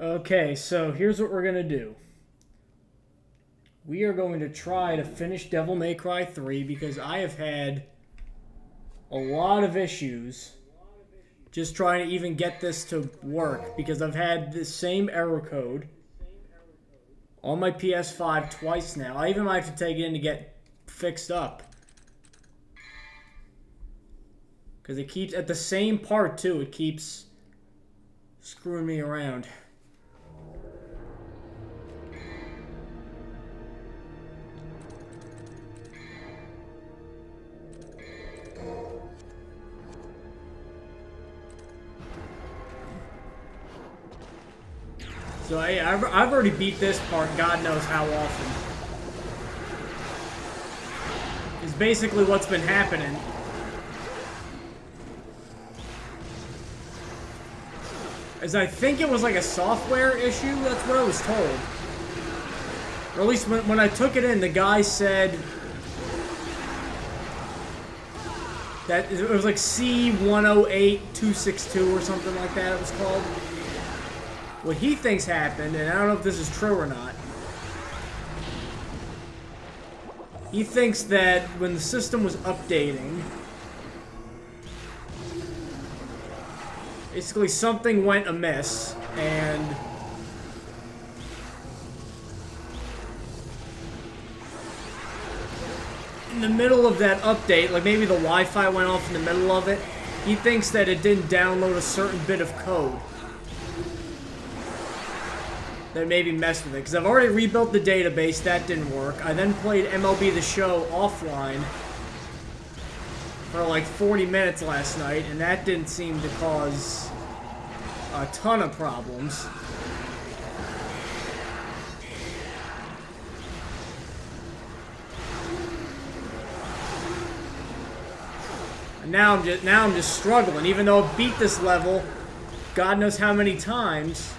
Okay, so here's what we're going to do. We are going to try to finish Devil May Cry 3 because I have had a lot of issues just trying to even get this to work because I've had the same error code on my PS5 twice now. I even might have to take it in to get fixed up. Because it keeps, at the same part too, it keeps screwing me around. So I, I've, I've already beat this part God knows how often. Is basically what's been happening. As I think it was like a software issue, that's what I was told. Or at least when, when I took it in, the guy said that it was like C108262 or something like that it was called. What he thinks happened, and I don't know if this is true or not, he thinks that when the system was updating, basically something went amiss, and in the middle of that update, like maybe the Wi-Fi went off in the middle of it, he thinks that it didn't download a certain bit of code that maybe messed with it. Because I've already rebuilt the database, that didn't work. I then played MLB The Show offline for like 40 minutes last night, and that didn't seem to cause a ton of problems. And now I'm just now I'm just struggling, even though I beat this level, God knows how many times.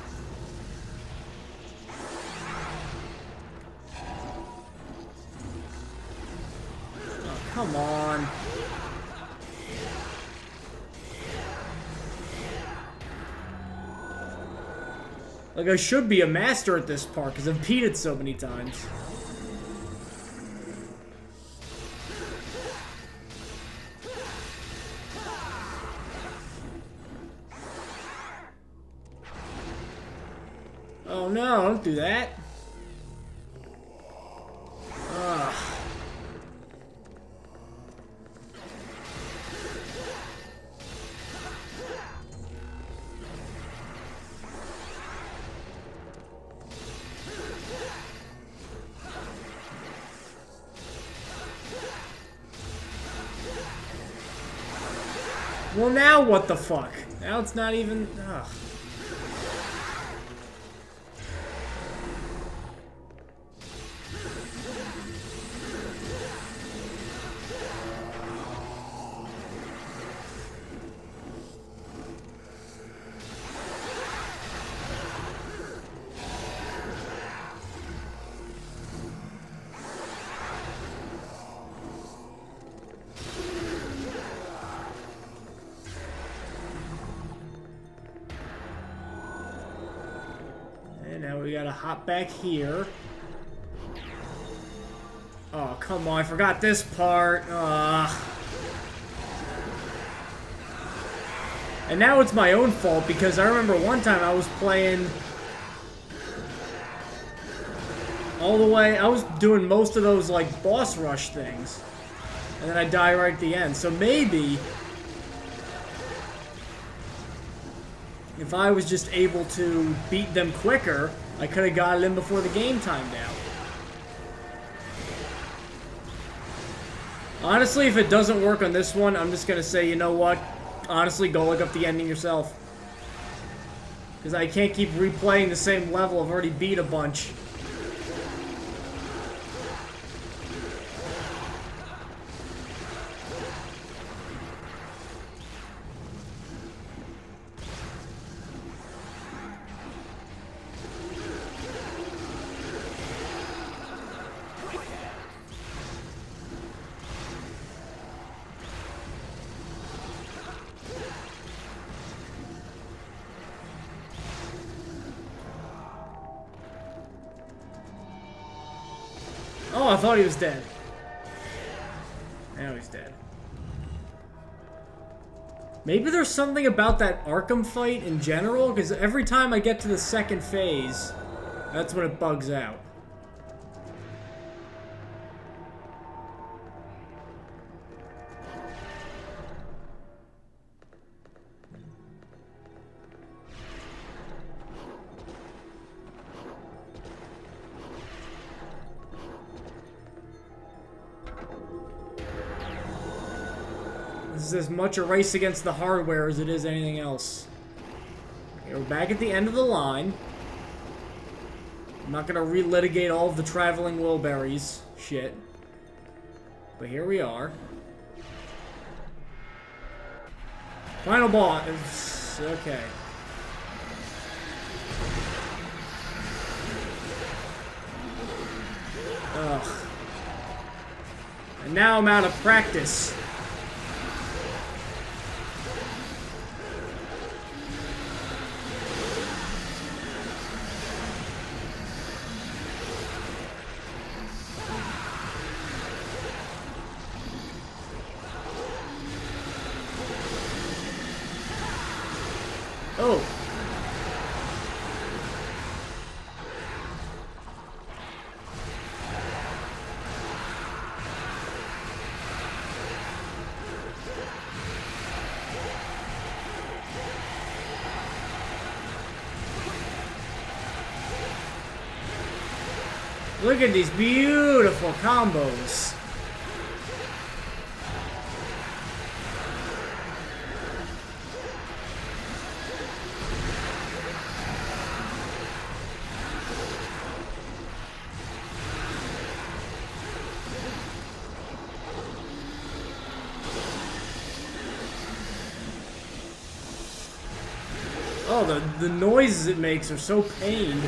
Come on. Like, I should be a master at this part, because I've beat it so many times. Oh no, don't do that. Ugh. Well, now what the fuck? Now it's not even... Ugh. Hop back here. Oh, come on, I forgot this part. Ugh. And now it's my own fault because I remember one time I was playing all the way, I was doing most of those like boss rush things. And then I die right at the end. So maybe if I was just able to beat them quicker, I could have got it in before the game timed out. Honestly, if it doesn't work on this one, I'm just going to say, you know what? Honestly, go look up the ending yourself. Because I can't keep replaying the same level. I've already beat a bunch. Was dead. Now he's dead. Maybe there's something about that Arkham fight in general, because every time I get to the second phase, that's when it bugs out. As much a race against the hardware as it is anything else. Okay, we're back at the end of the line. I'm not gonna relitigate all of the traveling Wilburys shit. But here we are. Final boss. Okay. Ugh. And now I'm out of practice. At these beautiful combos. Oh, the, the noises it makes are so pained.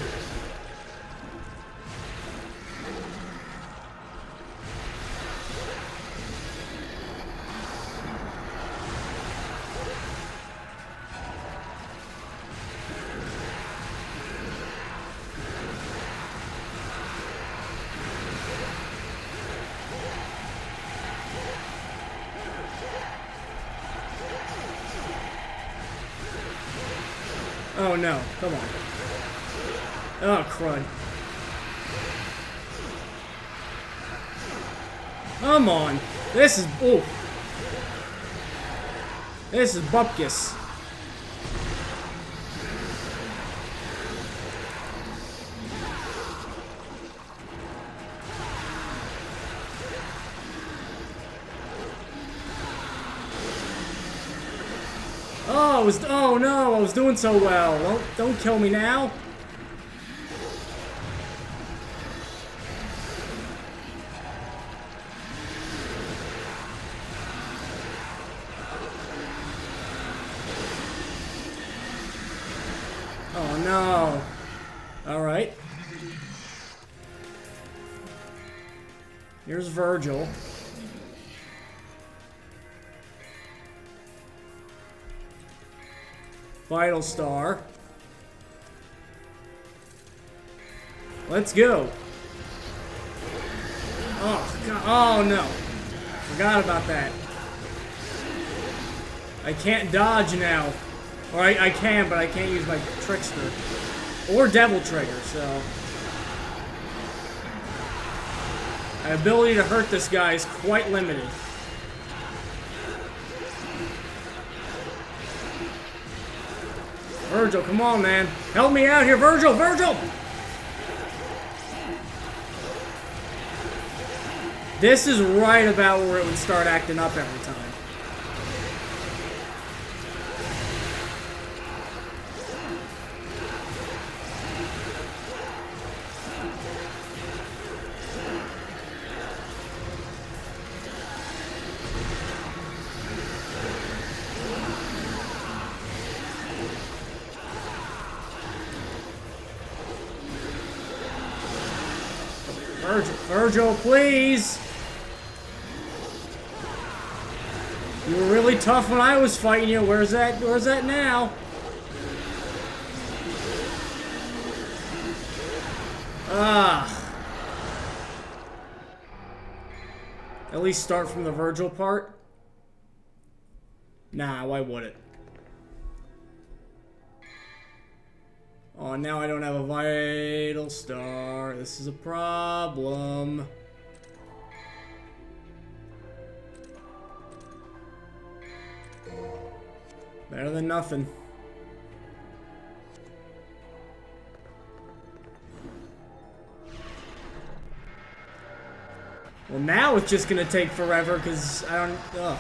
Bupkis. Oh, I was... Oh, no. I was doing so well. Don't, don't kill me now. Vergil. Vital Star. Let's go. Oh, God. Oh, no. Forgot about that. I can't dodge now. Or I, I can, but I can't use my Trickster. Or Devil Trigger, so... My ability to hurt this guy is quite limited. Vergil, come on, man. Help me out here, Vergil! Vergil! This is right about where it would start acting up every time. Please! You were really tough when I was fighting you. Where's that? Where's that now? Ah. At least start from the Vergil part. Nah, why would it? Oh, now I don't have a vital star. This is a problem. Better than nothing. Well, now it's just gonna take forever because I don't. Ugh.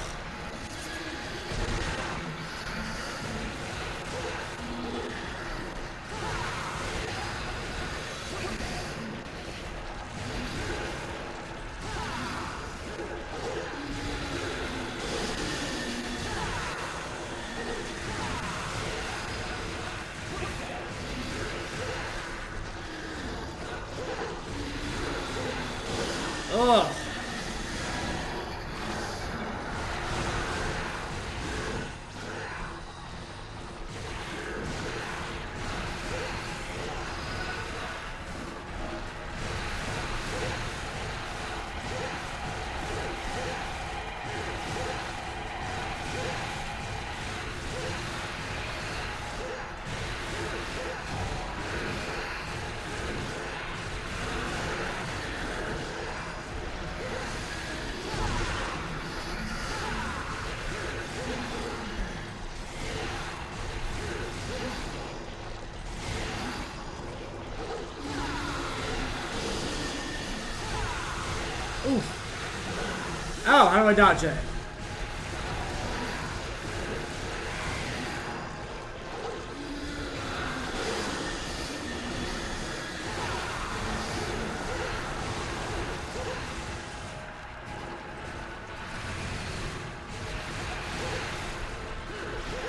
Ooh. Oh, how do I dodge that?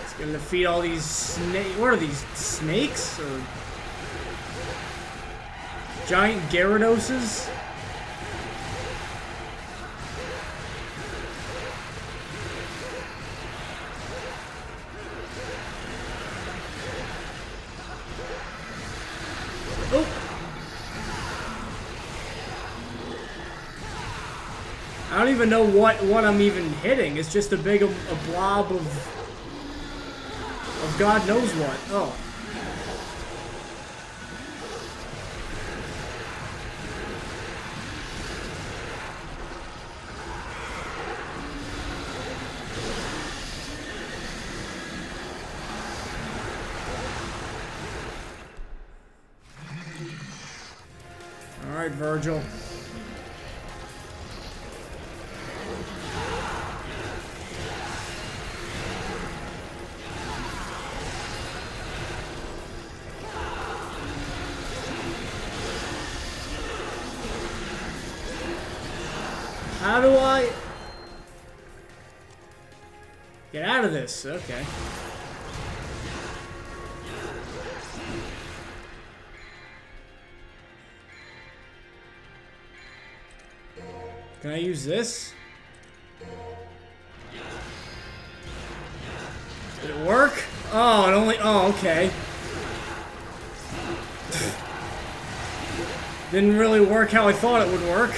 It's gonna defeat all these snake. What are these snakes or giant Gyarados? Even know what what I'm even hitting. It's just a big a, a blob of of God knows what. Oh. All right, Vergil. This? Okay. Can I use this? Did it work? Oh, it only. Oh, okay. Didn't really work how I thought it would work.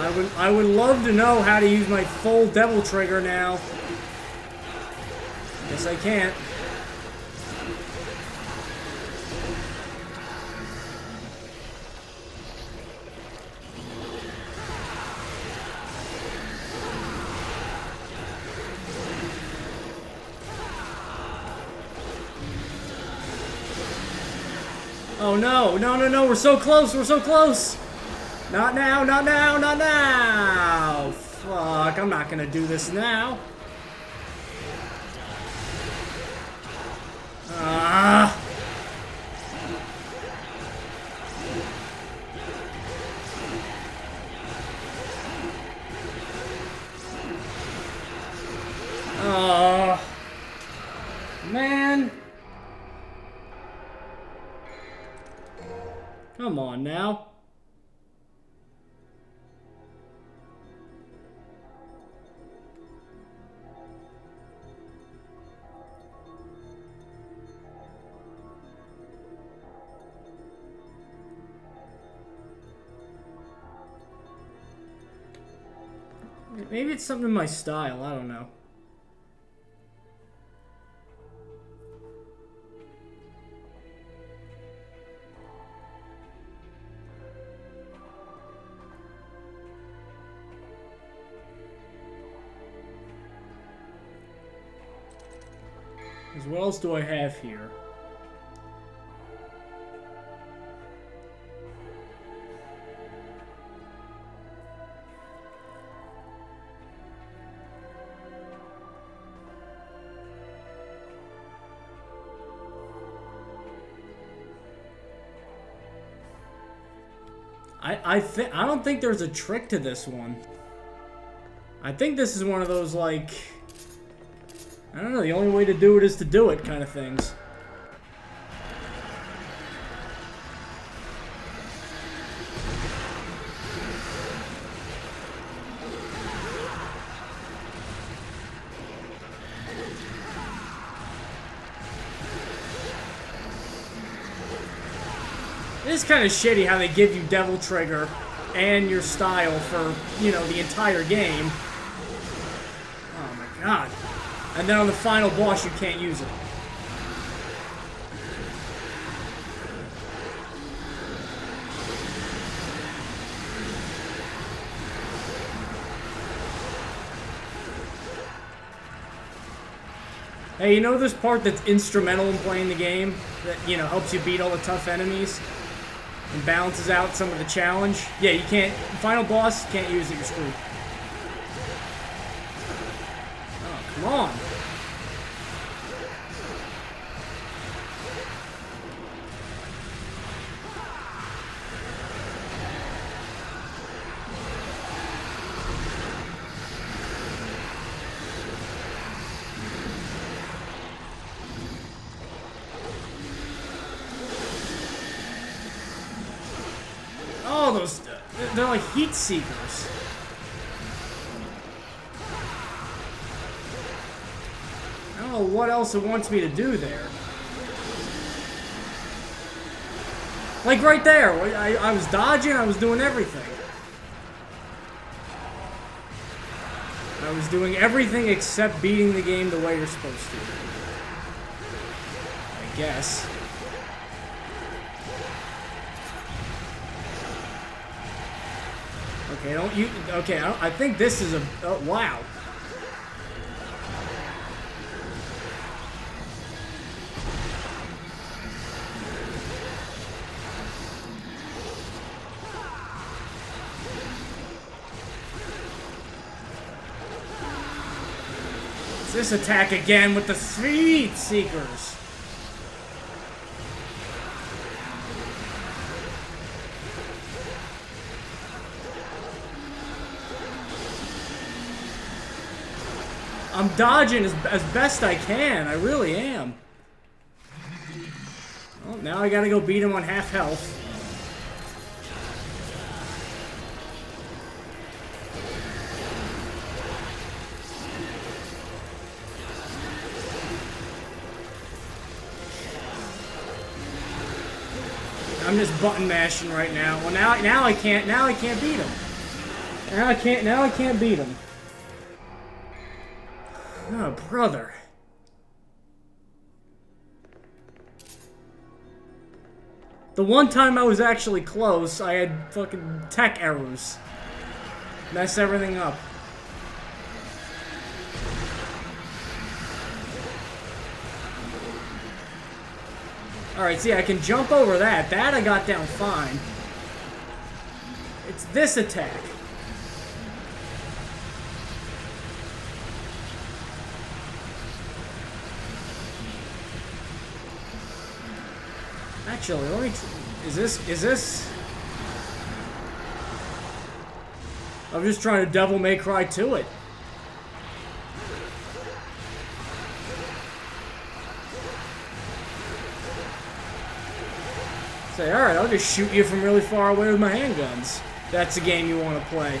I would I would love to know how to use my full devil trigger now. Guess I can't. Oh no, no, no, no, we're so close, we're so close! Not now, not now, not now! Fuck, I'm not gonna do this now. It's something in my style. I don't know. Because what else do I have here? I I don't think there's a trick to this one. I think this is one of those like I don't know, the only way to do it is to do it kind of things. Kind of shitty how they give you Devil Trigger and your style for, you know, the entire game. Oh my god. And then on the final boss, you can't use it. Hey, you know this part that's instrumental in playing the game? That, you know, helps you beat all the tough enemies? And balances out some of the challenge? Yeah, you can't... Final boss, can't use it, you're screwed. Oh, come on. Oh, those... Seekers. I don't know what else it wants me to do there. Like right there, I, I was dodging, I was doing everything. I was doing everything except beating the game the way you're supposed to. I guess. Okay, don't you... Okay, I, don't, I think this is a... Oh, wow. This attack again with the Speed Seekers. Dodging as, as best I can. I really am. Well, now I gotta go beat him on half health. I'm just button mashing right now. Well, now, now I can't. Now I can't beat him. Now I can't. Now I can't beat him. Oh, brother. The one time I was actually close, I had fucking tech errors. Messed everything up. Alright, see, I can jump over that. That I got down fine. It's this attack. Actually, let me. Is this. Is this. I'm just trying to Devil May Cry to it. Say, alright, I'll just shoot you from really far away with my handguns. That's a game you want to play.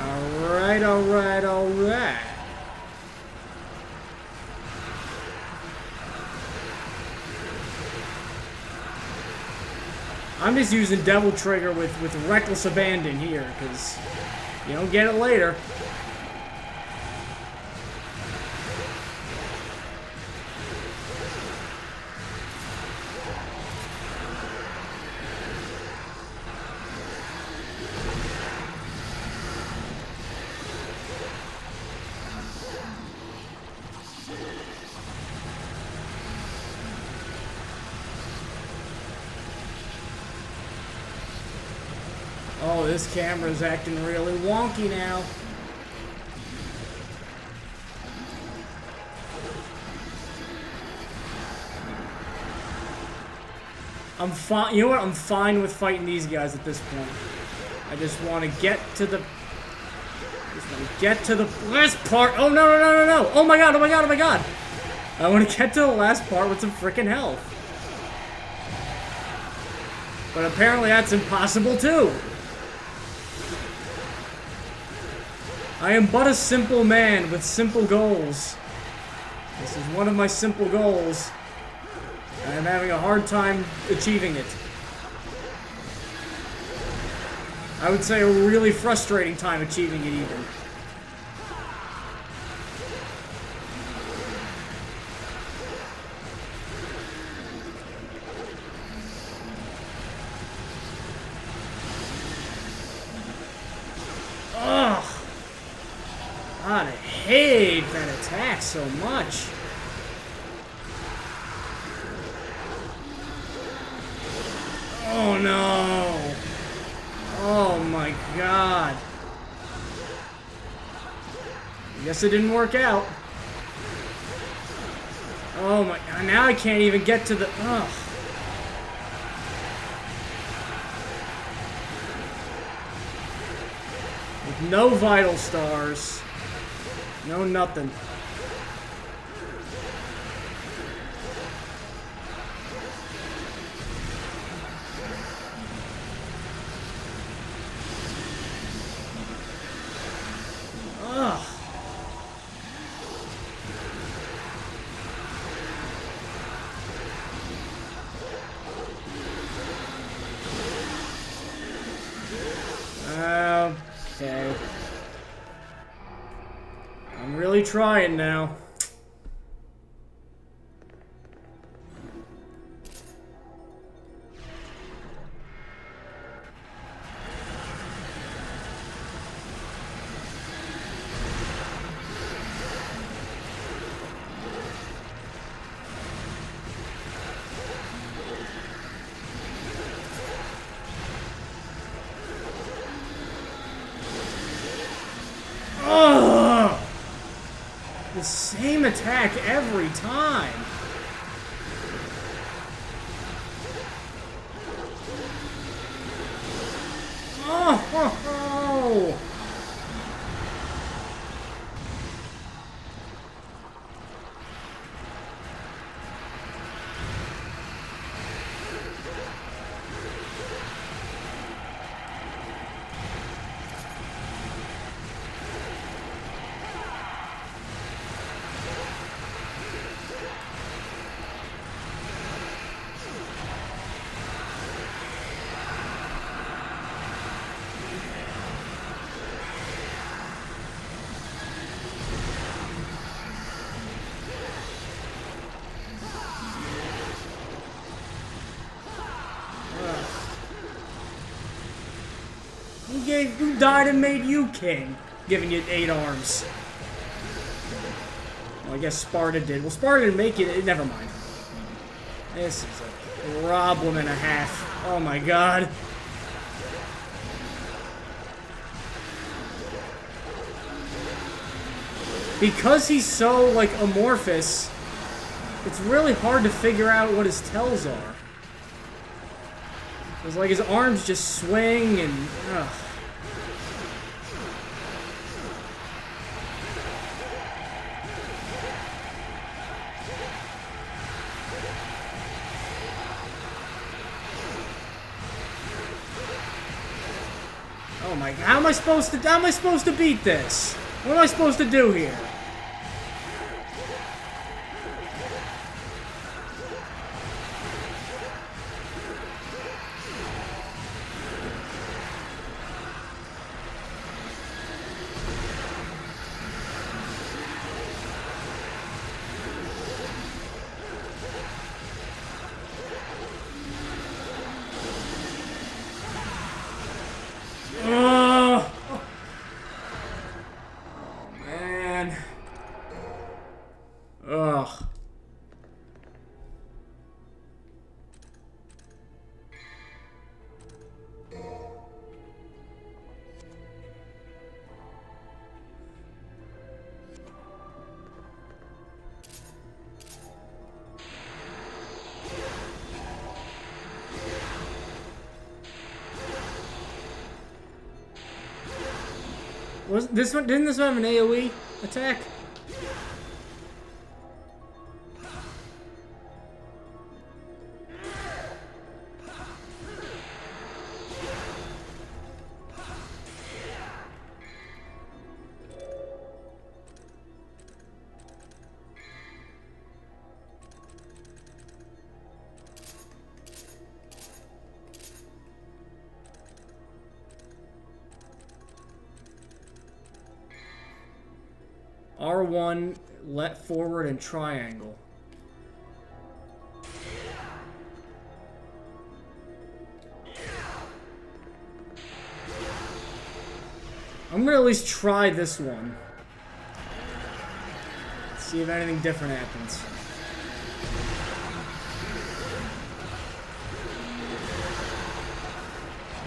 Alright, alright, alright. I'm just using Devil Trigger with, with reckless abandon here, because you don't get it later. Camera's acting really wonky now. I'm fine. You know what? I'm fine with fighting these guys at this point. I just want to get to the. Just want to get to the last part. Oh no no no no no! Oh my god! Oh my god! Oh my god! I want to get to the last part with some freaking health. But apparently that's impossible too. I am but a simple man with simple goals. This is one of my simple goals. I'm having a hard time achieving it. I would say a really frustrating time achieving it even. So much. Oh no! Oh my god. I guess it didn't work out. Oh my god, now I can't even get to the. Ugh. With no vital stars. No nothing. Ugh. Okay. I'm really trying now. The same attack every time. Oh, ho, ho. Who gave? Who died and made you king? Giving you eight arms. Well, I guess Sparda did. Well, Sparda didn't make it. Never mind. This is a problem and a half. Oh my god. Because he's so, like, amorphous, it's really hard to figure out what his tells are. It's like his arms just swing and. Ugh. Am I supposed to, how am I supposed to beat this? What am I supposed to do here? This one? Didn't this one have an AOE attack? R1, let forward, and triangle. I'm gonna at least try this one. See if anything different happens.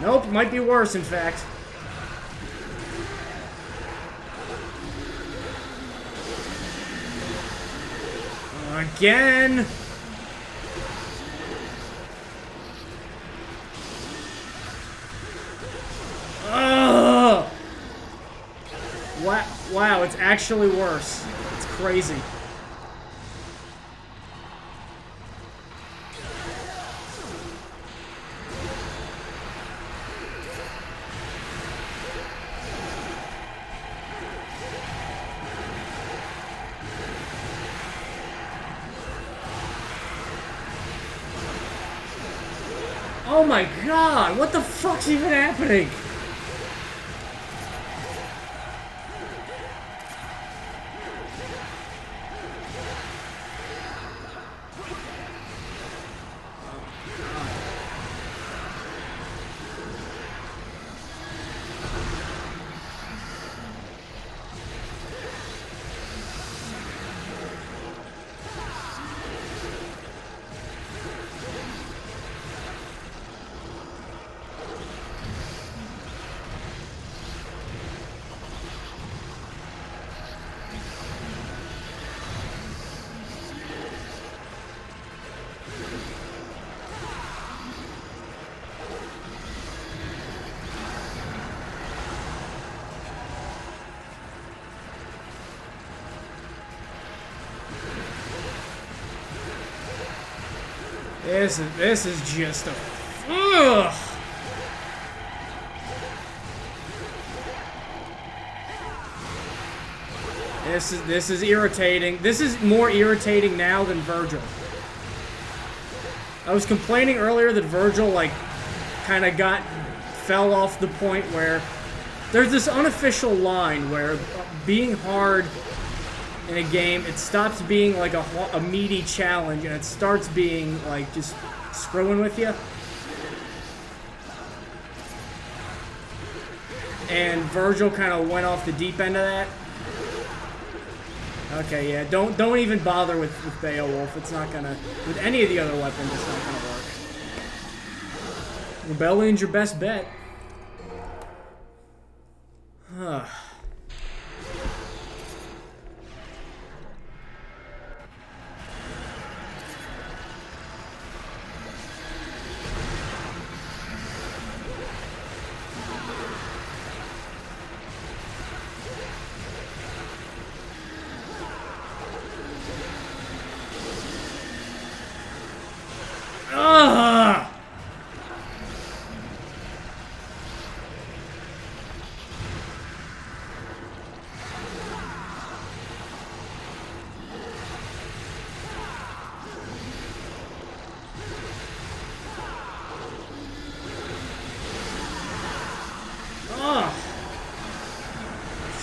Nope, might be worse, in fact. Again! Ugh! Wow, wow, it's actually worse. It's crazy. Oh my god, what the fuck's even happening? This is this is just a ugh. This is this is irritating. This is more irritating now than Vergil. I was complaining earlier that Vergil like kind of got fell off the point where there's this unofficial line where being hard in a game, it stops being like a, a meaty challenge and it starts being like just screwing with you. And Vergil kind of went off the deep end of that. Okay, yeah, don't don't even bother with, with Beowulf. It's not gonna with any of the other weapons. It's not gonna work. Rebellion's your best bet.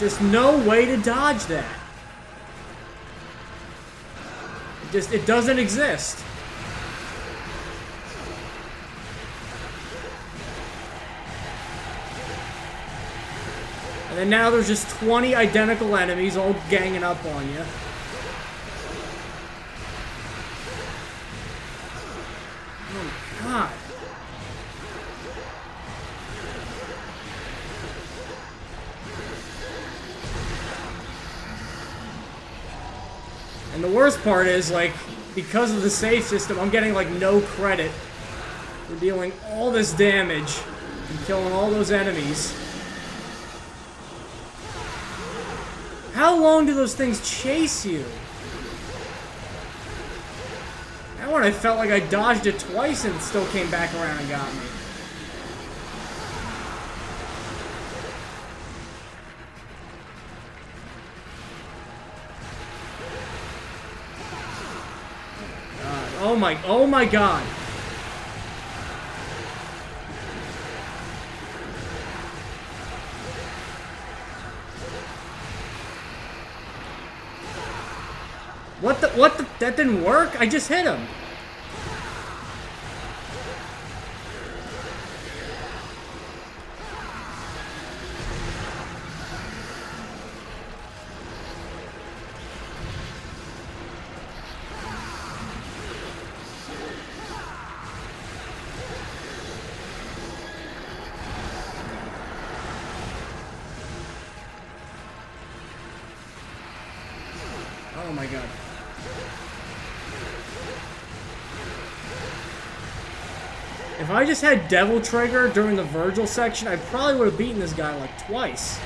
Just no way to dodge that. It just, it doesn't exist. And then now there's just 20 identical enemies all ganging up on you. Worst part is, like, because of the save system, I'm getting, like, no credit for dealing all this damage and killing all those enemies. How long do those things chase you? That one I felt like I dodged it twice and it still came back around and got me. Oh my, oh my god. What the, what the, that didn't work? I just hit him. Just had Devil Trigger during the Vergil section, I probably would have beaten this guy like twice.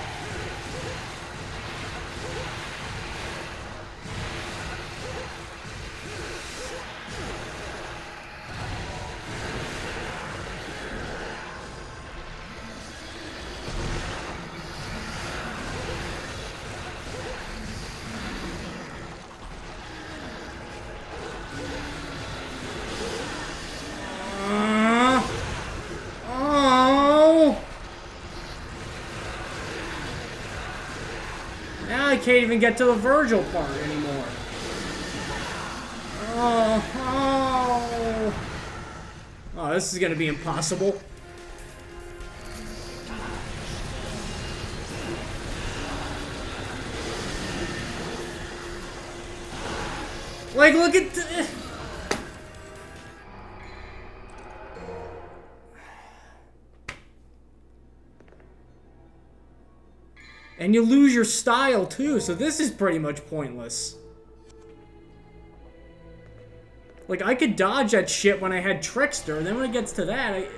Uh, oh. Now I can't even get to the Vergil part anymore. Oh, oh. Oh, this is gonna be impossible. Like, look at And you lose your style too, so this is pretty much pointless. Like, I could dodge that shit when I had Trickster, and then when it gets to that, I...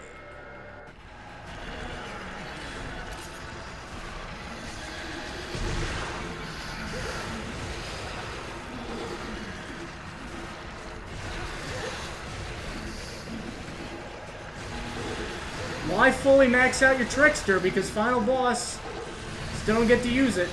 Why fully max out your Trickster? Because Final Boss don't get to use it.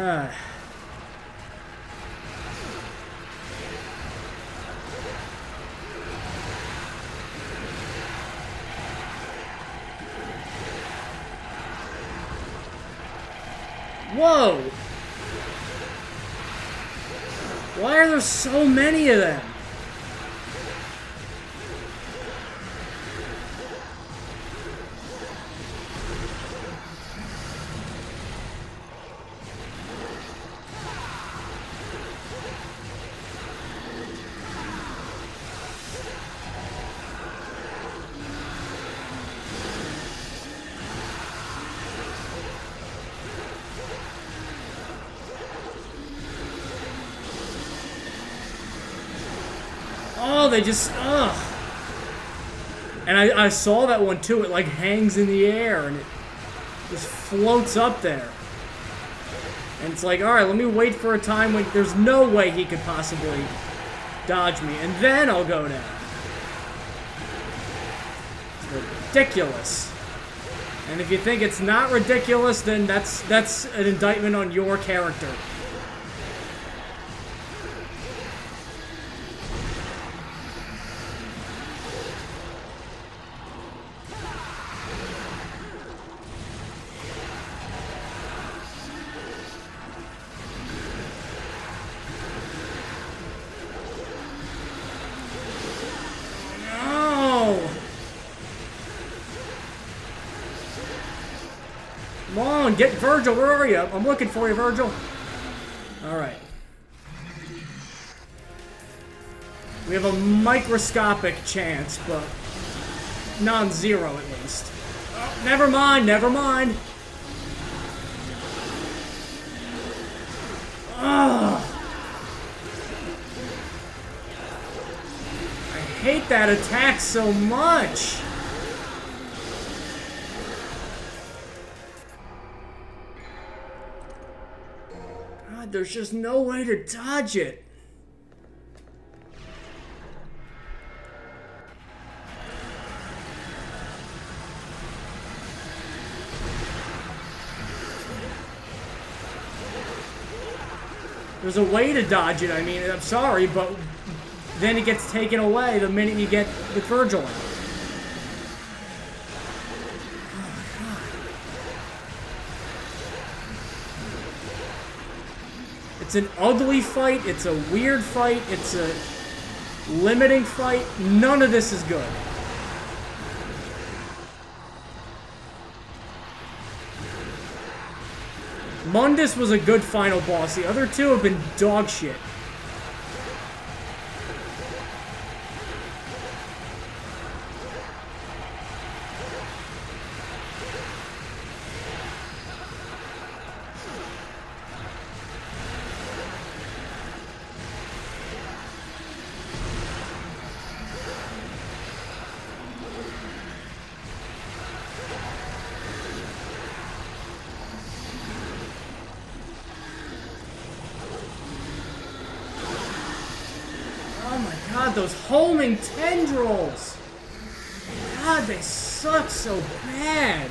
Ah. Whoa! Why are there so they just, ugh. And I, I saw that one too. It like hangs in the air and it just floats up there. And it's like, alright, let me wait for a time when there's no way he could possibly dodge me. And then I'll go down. It's ridiculous. And if you think it's not ridiculous, then that's that's an indictment on your character. Get Vergil. Where are you? I'm looking for you, Vergil. All right. We have a microscopic chance, but non-zero at least. Oh, never mind, never mind. Ugh. I hate that attack so much. There's just no way to dodge it. There's a way to dodge it, I mean, I'm sorry, but then it gets taken away the minute you get the Vergil It's an ugly fight, it's a weird fight, it's a limiting fight. None of this is good. Mundus was a good final boss. The other two have been dog shit. Oh my god, those homing tendrils! God, they suck so bad.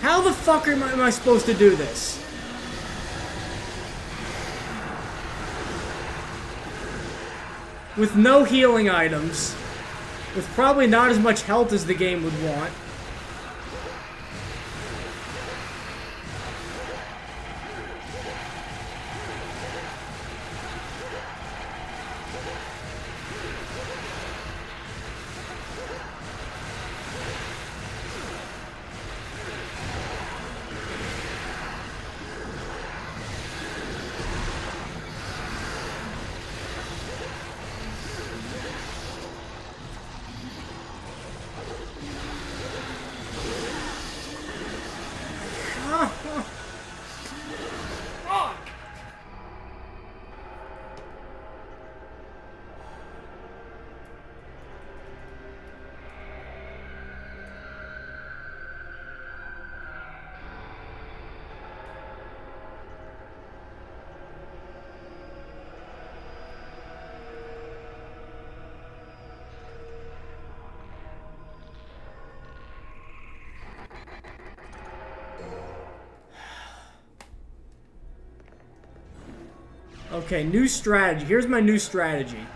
How the fuck am I, am I supposed to do this? With no healing items, with probably not as much health as the game would want. Okay, new strategy. Here's my new strategy.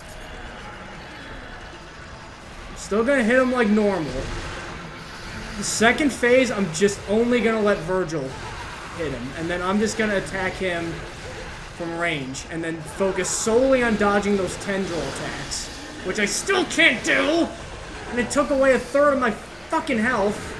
Still gonna hit him like normal. The second phase, I'm just only gonna let Vergil hit him. And then I'm just gonna attack him from range. And then focus solely on dodging those tendril attacks. Which I still can't do! And it took away a third of my fucking health.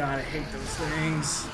God, I hate those things.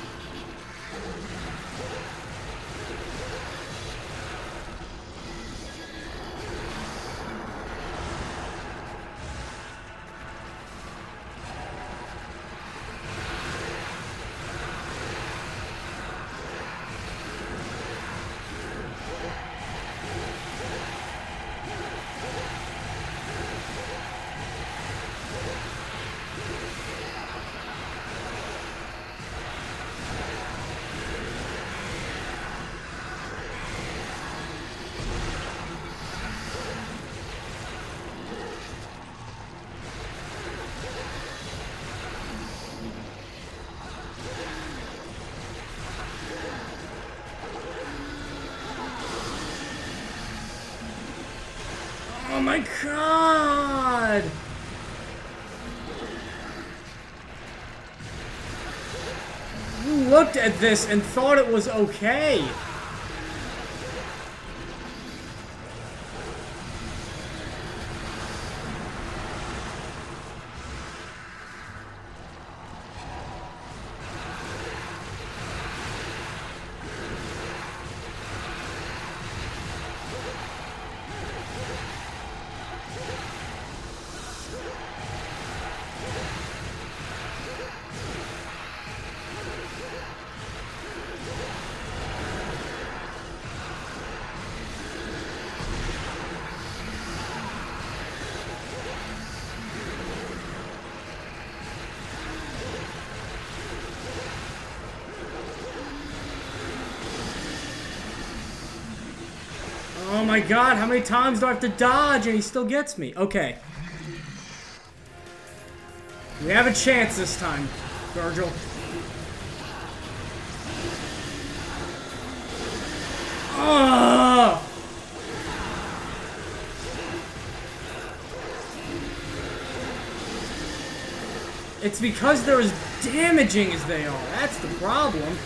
At this and thought it was okay. God, how many times do I have to dodge and he still gets me? Okay. We have a chance this time, Vergil. Oh! It's because they're as damaging as they are. That's the problem.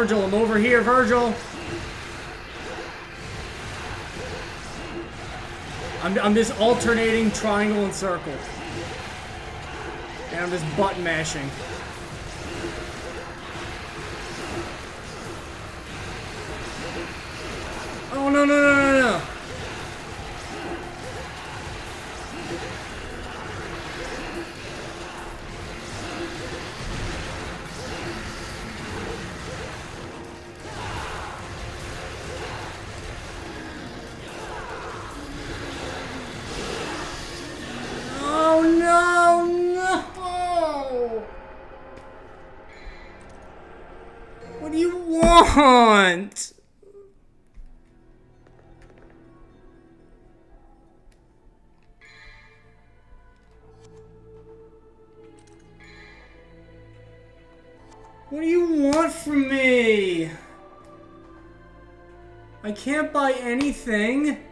Vergil, I'm over here, Vergil. I'm, I'm just alternating triangle and circle. And I'm just button mashing. Oh, no, no, no, no, want? What do you want from me? I can't buy anything.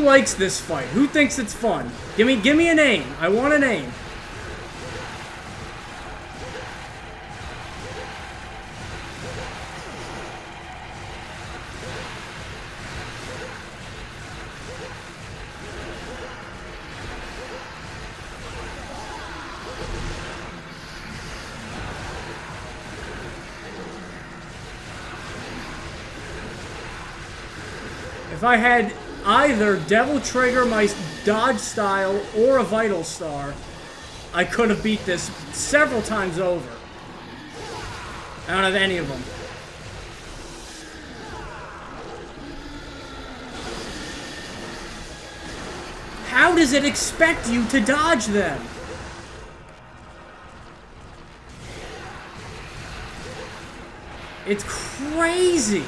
Likes this fight? Who thinks it's fun? Give me, give me a name. I want a name. If I had either Devil Trigger, my dodge style, or a Vital Star, I could have beat this several times over. I don't have any of them. How does it expect you to dodge them? It's crazy.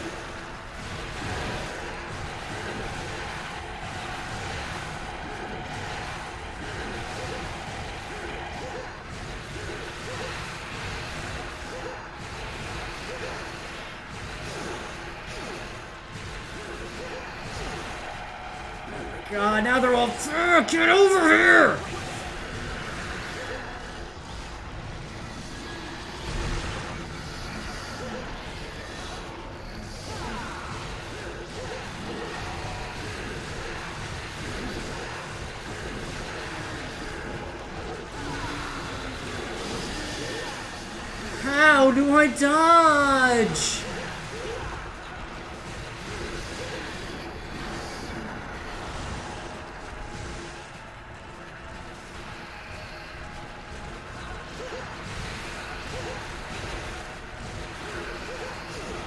I dodge?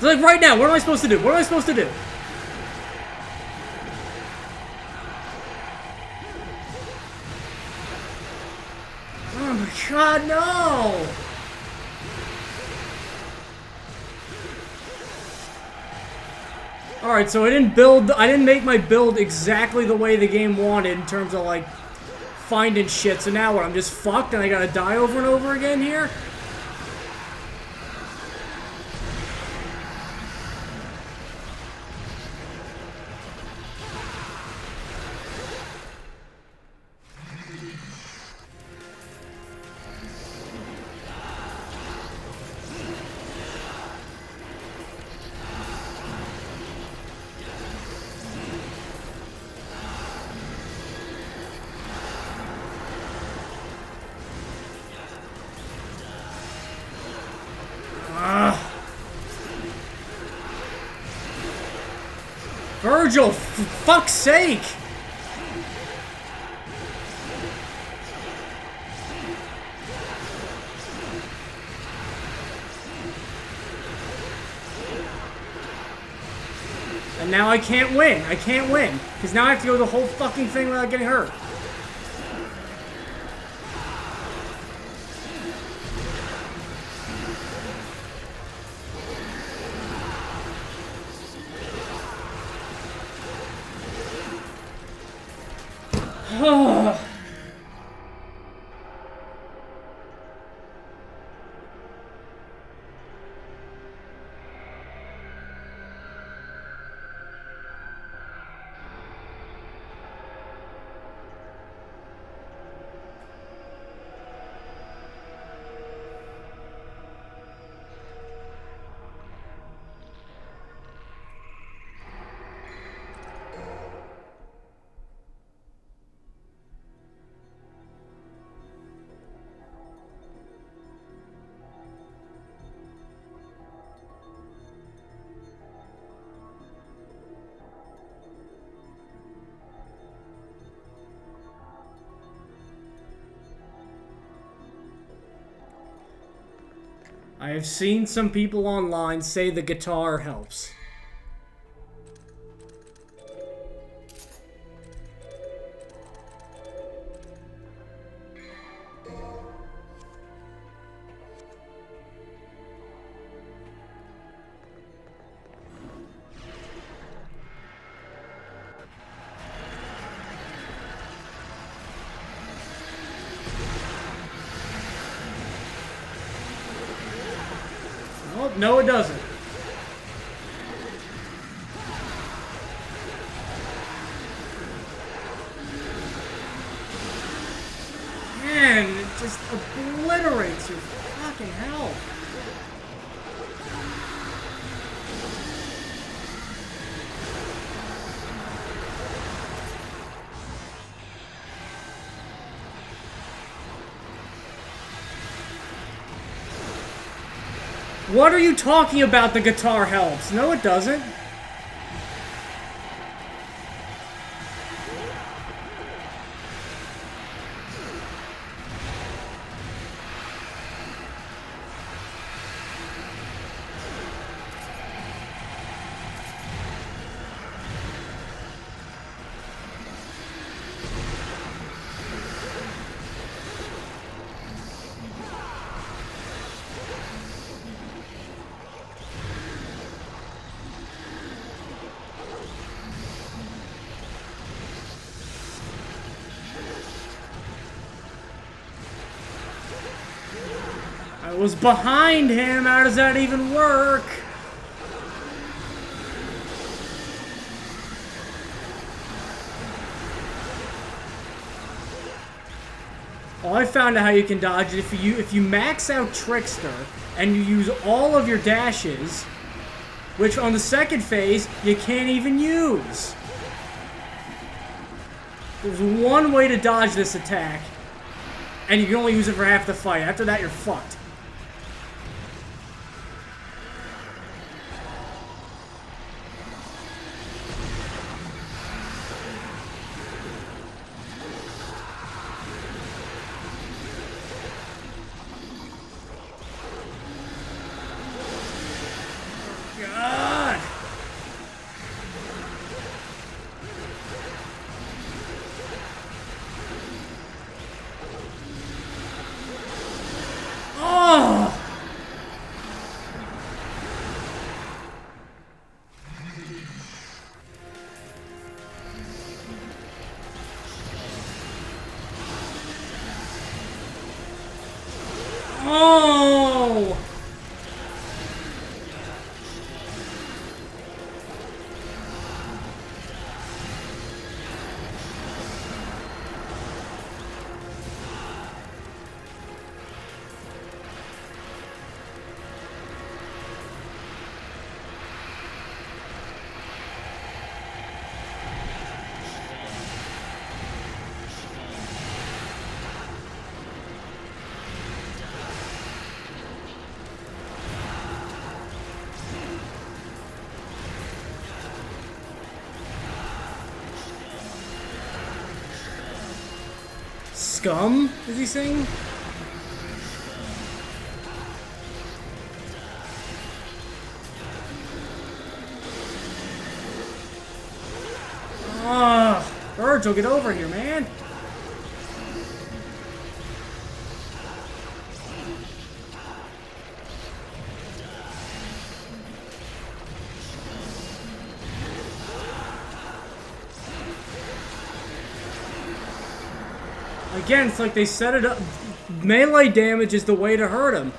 Like right now, what am I supposed to do? What am I supposed to do? Oh my god, no! Alright, so I didn't build, I didn't make my build exactly the way the game wanted in terms of like finding shit. So now what, I'm just fucked and I gotta die over and over again here? Fuck's sake! And now I can't win. I can't win. Because now I have to go the whole fucking thing without getting hurt. I have seen some people online say the guitar helps. What are you talking about? The guitar helps. No, it doesn't. Was behind him. How does that even work? Oh, I found out how you can dodge it. If you if you max out Trickster and you use all of your dashes, which on the second phase you can't even use. There's one way to dodge this attack, and you can only use it for half the fight. After that, you're fucked. Scum? Is he saying? Ah, Vergil, get over here, man. Again, it's like they set it up. Melee damage is the way to hurt him.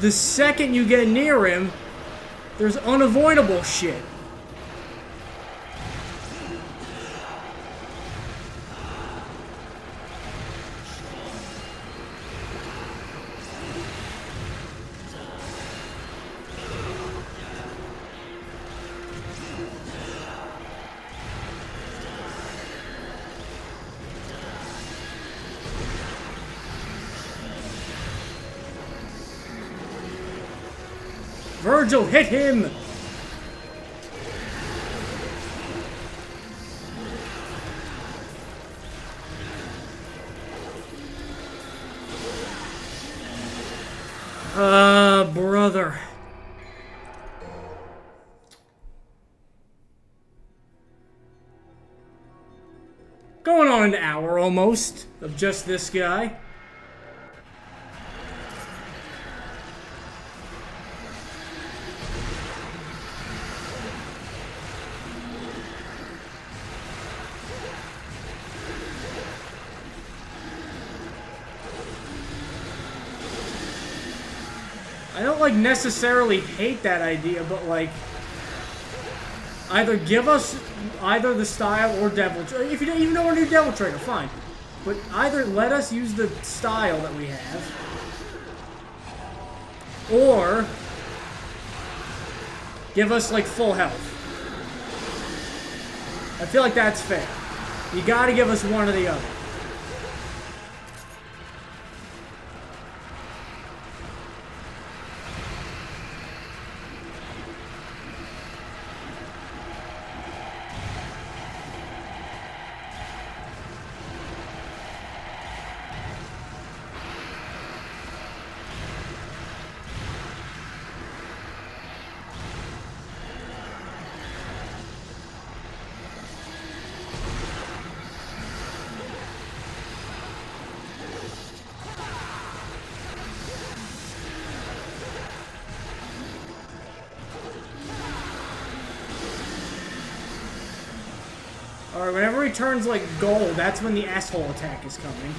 The second you get near him, there's unavoidable shit. Vergil, hit him! Uh, brother. Going on an hour almost of just this guy. Necessarily hate that idea, but like either give us either the style or devil. If you don't even know our new devil trigger, fine. But either let us use the style that we have, or give us like full health. I feel like that's fair. You got to give us one or the other. Turns like gold, that's when the asshole attack is coming.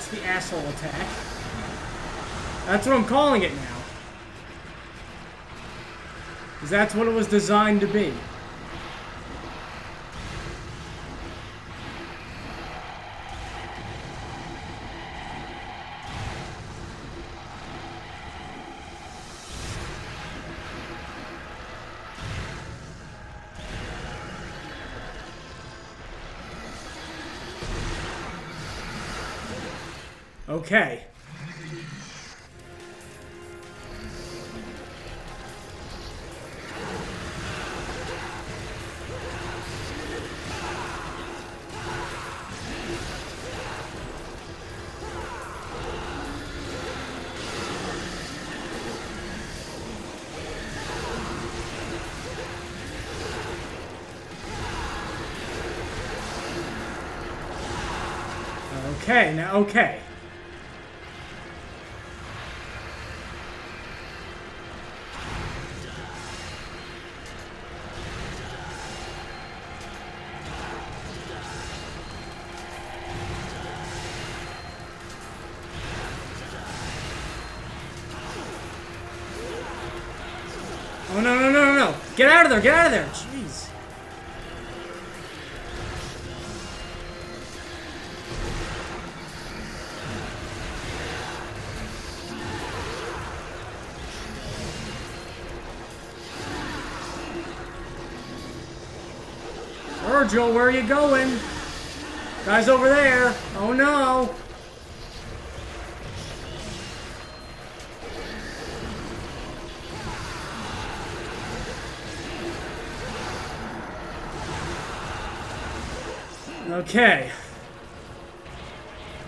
That's the asshole attack. That's what I'm calling it now. Because that's what it was designed to be. Okay. Okay. Oh, no, no, no, no, no. Get out of there, get out of there. Vergil, where are you going? Guy's over there. Oh no. Okay.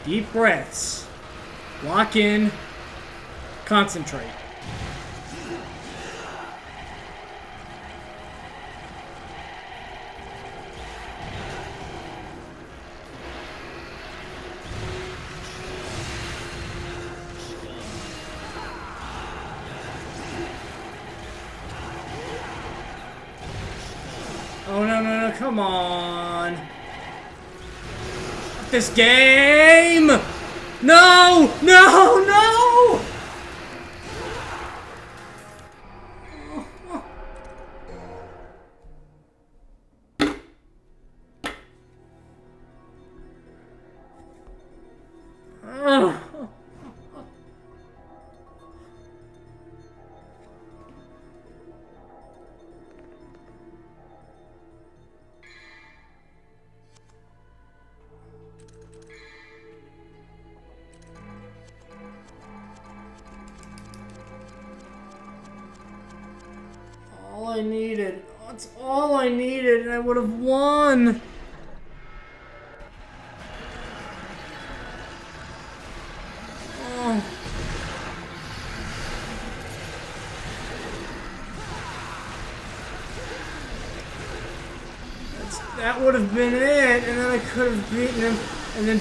Deep breaths. Lock in. Concentrate. This game! No! No! No!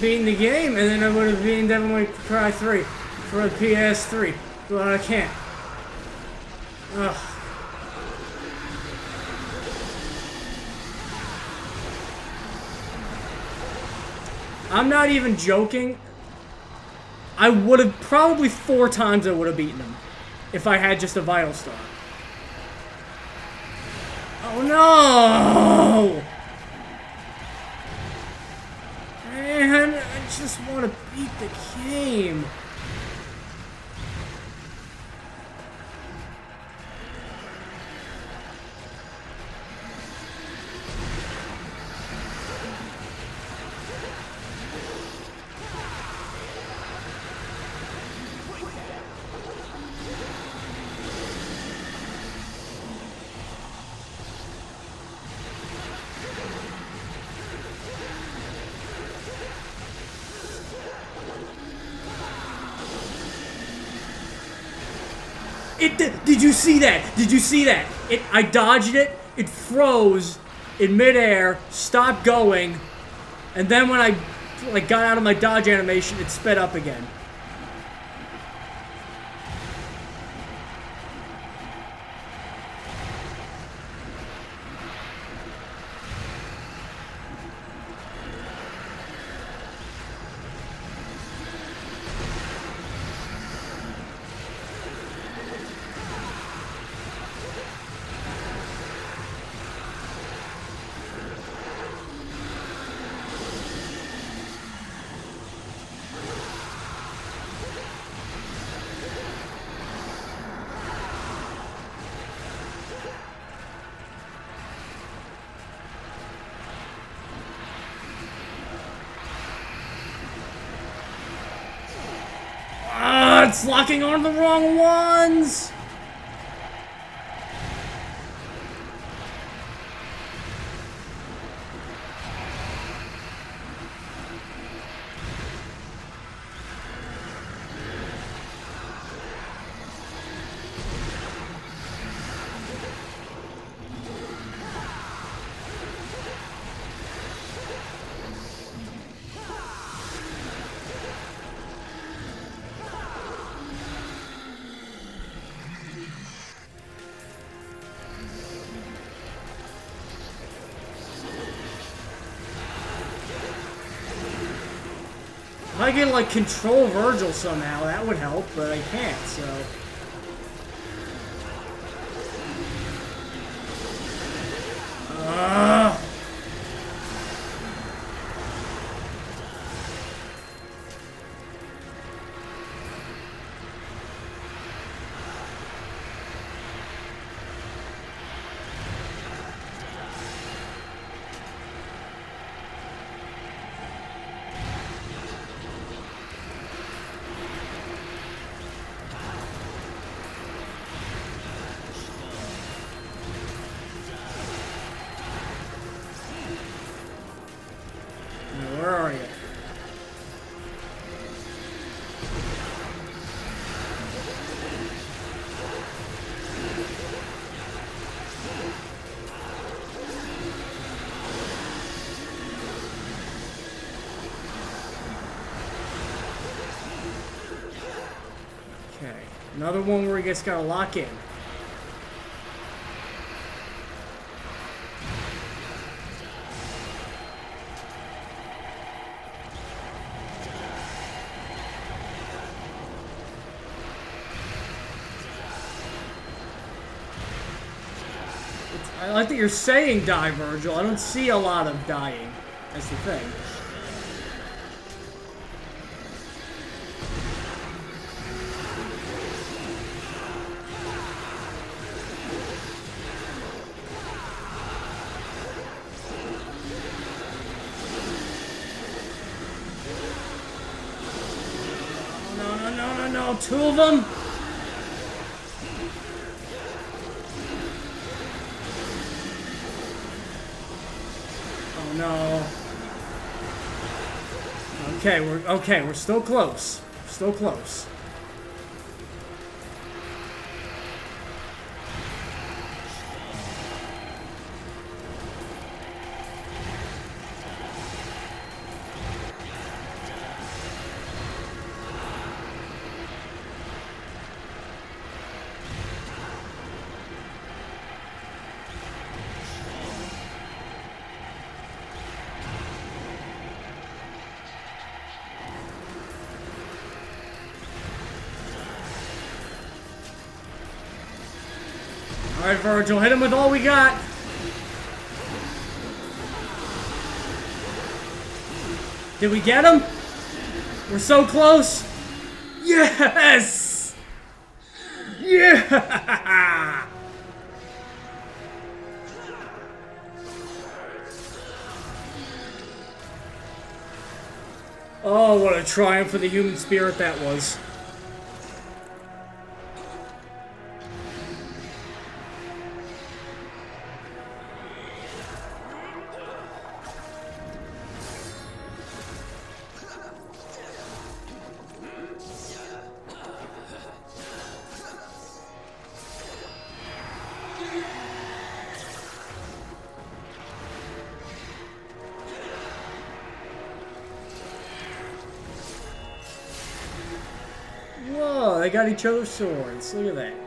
Beaten the game, and then I would have beaten Devil May Cry 3 for the PS3. But I can't. Ugh. I'm not even joking. I would have probably four times I would have beaten him if I had just a vital star. Oh no! Man, I just want to beat the see that? Did you see that? It I dodged it. It froze in midair, stopped going, and then when I like got out of my dodge animation, it sped up again. Locking on the wrong ones! I could, like, control Vergil somehow, that would help, but I can't, so... Another one where he gets gotta lock in. I like that you're saying die, Vergil. I don't see a lot of dying. That's the thing. Two of them? Oh no. Okay, we're okay, we're still close. Still close. Vergil, hit him with all we got. Did we get him? We're so close. Yes! Yeah! Oh, what a triumph for the human spirit that was. Got each other's swords. Look at that.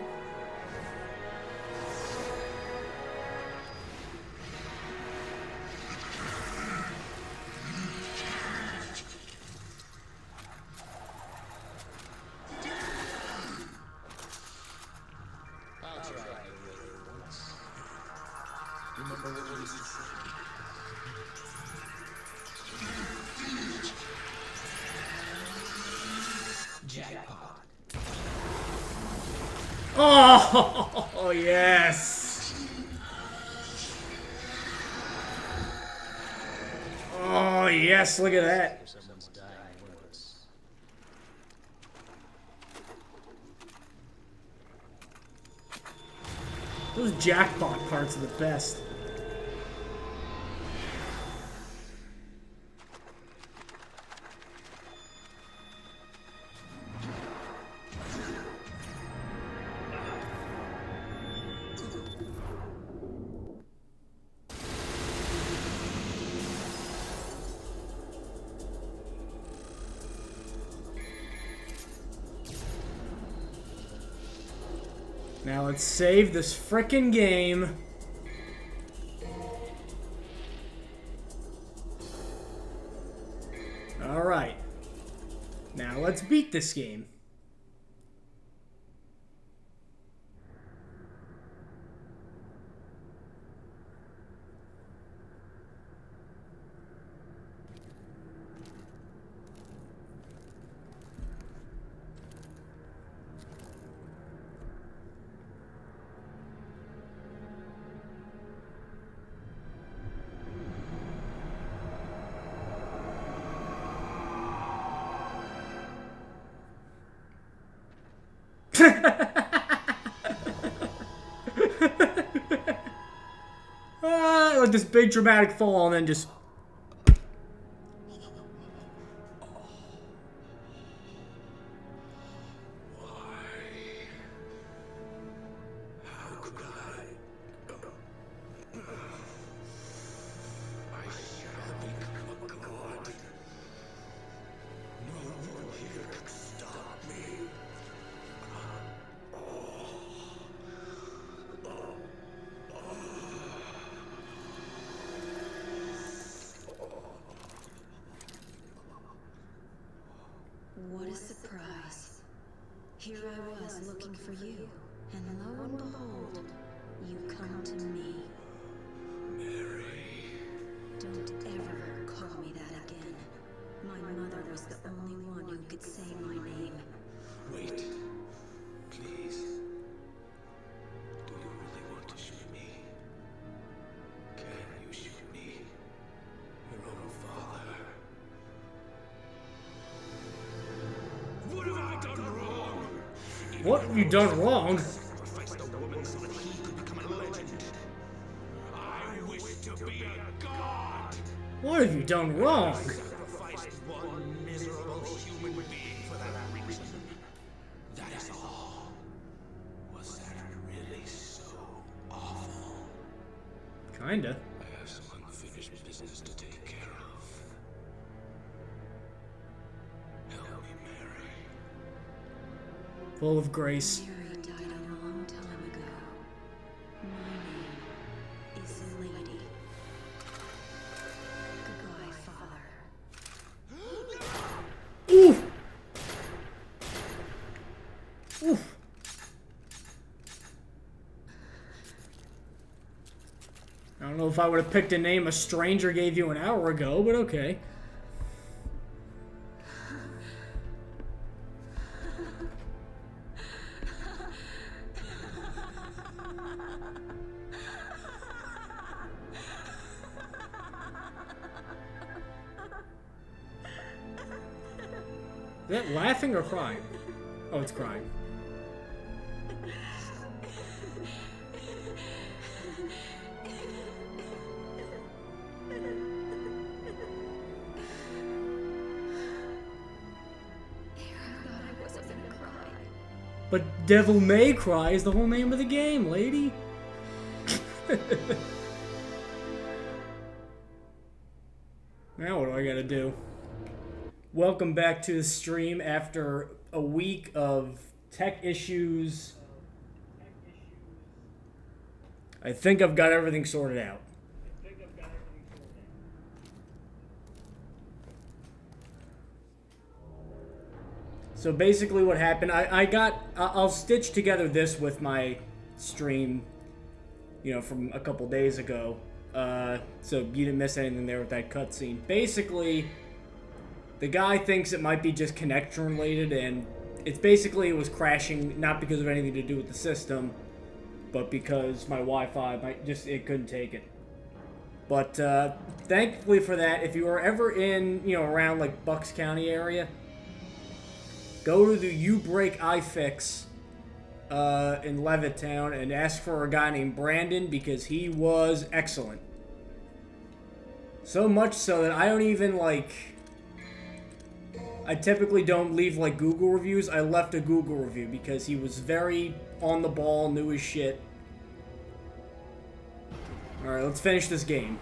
yes! Oh, yes, look at that. Those jackpot cards are the best. Let's save this frickin' game. Alright. Now let's beat this game. Big dramatic fall and then just for you, done wrong? If I would have picked a name a stranger gave you an hour ago, but okay. Is that laughing or crying? Oh, it's crying. Devil May Cry is the whole name of the game, lady. now what do I gotta do? Welcome back to the stream after a week of tech issues. I think I've got everything sorted out. So basically, what happened? I, I got. I'll stitch together this with my stream, you know, from a couple days ago. Uh, so you didn't miss anything there with that cutscene. Basically, the guy thinks it might be just connection related, and it's basically it was crashing not because of anything to do with the system, but because my Wi-Fi might just it couldn't take it. But uh, thankfully for that, if you are ever in you know around like Bucks County area, go to the uBreakiFix uh, in Levittown and ask for a guy named Brandon because he was excellent. So much so that I don't even like. I typically don't leave like Google reviews. I left a Google review because he was very on the ball, knew his shit. Alright, let's finish this game.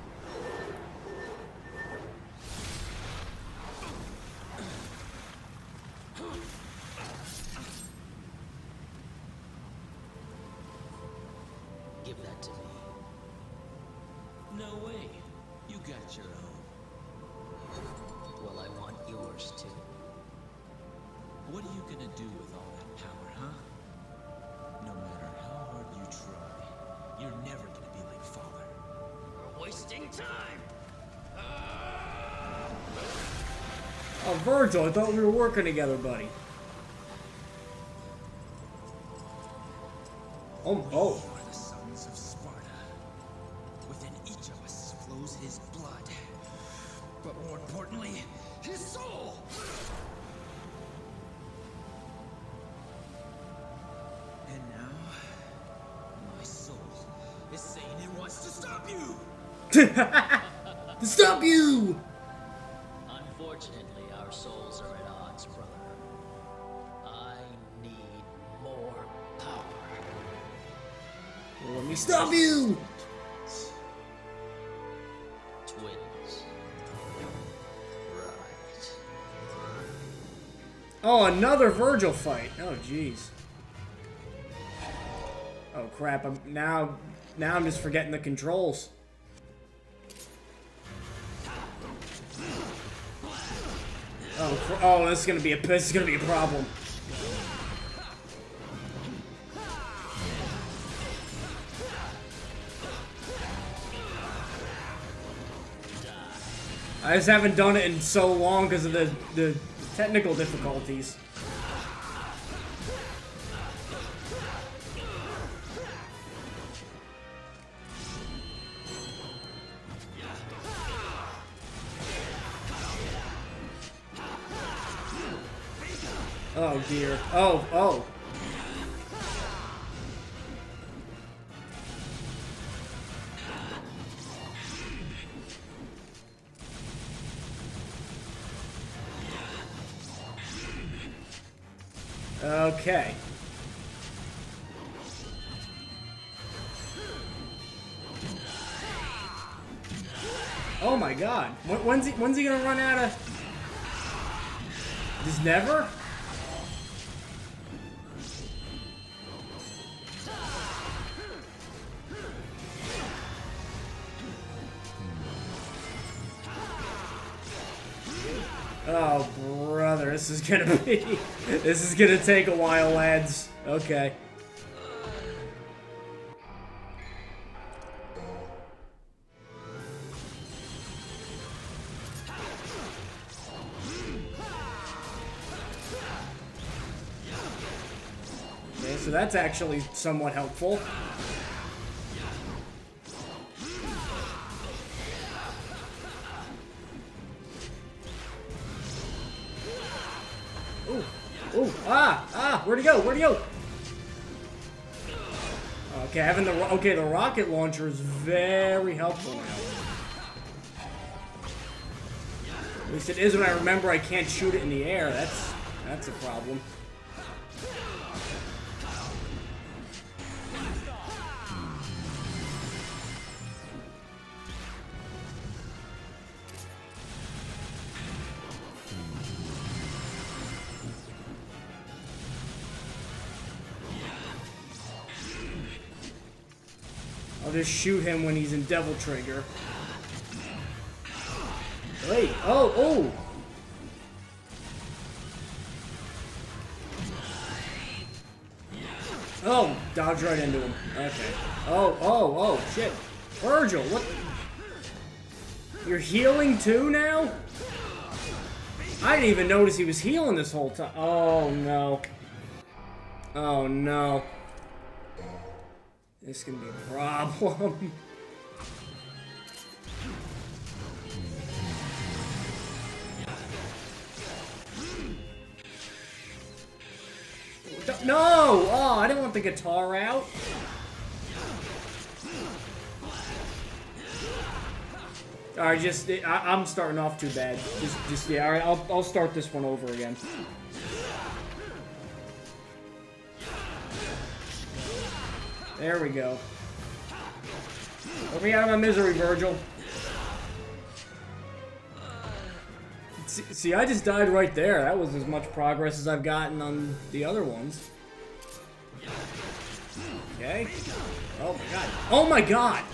Thought we were working together, buddy. Oh, oh. We are the sons of Sparda. Within each of us flows his blood. But more importantly, his soul! And now, my soul is saying it wants to stop you! Vergil fight. Oh, jeez. Oh crap! I'm now. Now I'm just forgetting the controls. Oh, oh, this is gonna be a this is gonna be a problem. I just haven't done it in so long because of the the technical difficulties. Oh dear. Oh, oh. Okay. Oh my god. When's he, when's he gonna run out of... Just never? Gonna be... This is gonna take a while, lads. Okay. Okay, so that's actually somewhat helpful. Go? Where'd he go? Okay, having the okay, the rocket launcher is very helpful now. At least it is when I remember I can't shoot it in the air. That's that's a problem. Shoot him when he's in Devil Trigger. Wait, oh, oh! Oh, dodge right into him. Okay. Oh, oh, oh, shit. Vergil, what? You're healing too now? I didn't even notice he was healing this whole time. Oh, no. Oh, no. This is gonna be a problem. No! Oh, I didn't want the guitar out. All right, just I, I'm starting off too bad. Just, just yeah. All right, I'll I'll start this one over again. There we go. Let me out of my misery, Vergil. See, I just died right there. That was as much progress as I've gotten on the other ones. Okay. Oh my god. Oh my god!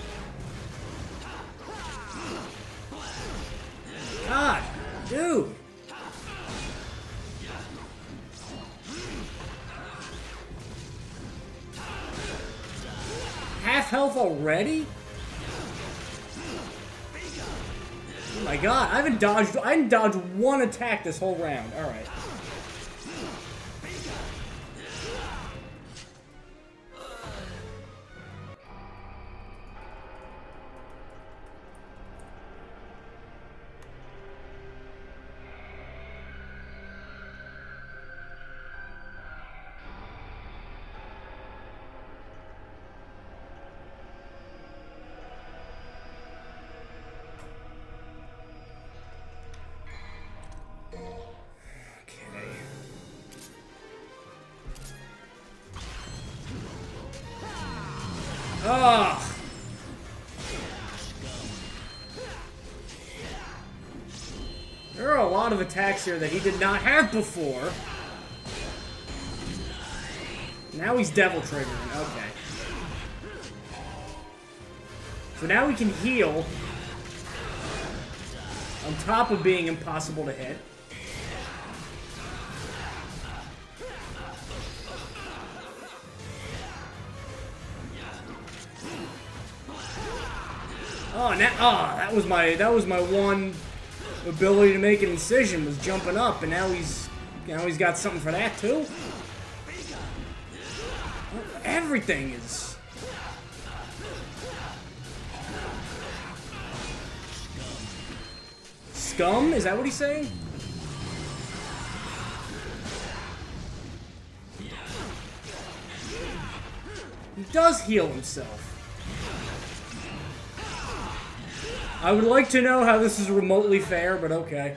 God! Dude! Health already? Oh my god, I haven't dodged I haven't dodged one attack this whole round. Alright. Ugh. There are a lot of attacks here that he did not have before. Now he's devil triggering. Okay. So now we can heal on top of being impossible to hit. Oh, now, oh, that was my that was my one ability to make an incision was jumping up, and now he's now he's got something for that too. Everything is. Scum? Is that what he's saying? He does heal himself. I would like to know how this is remotely fair, but okay.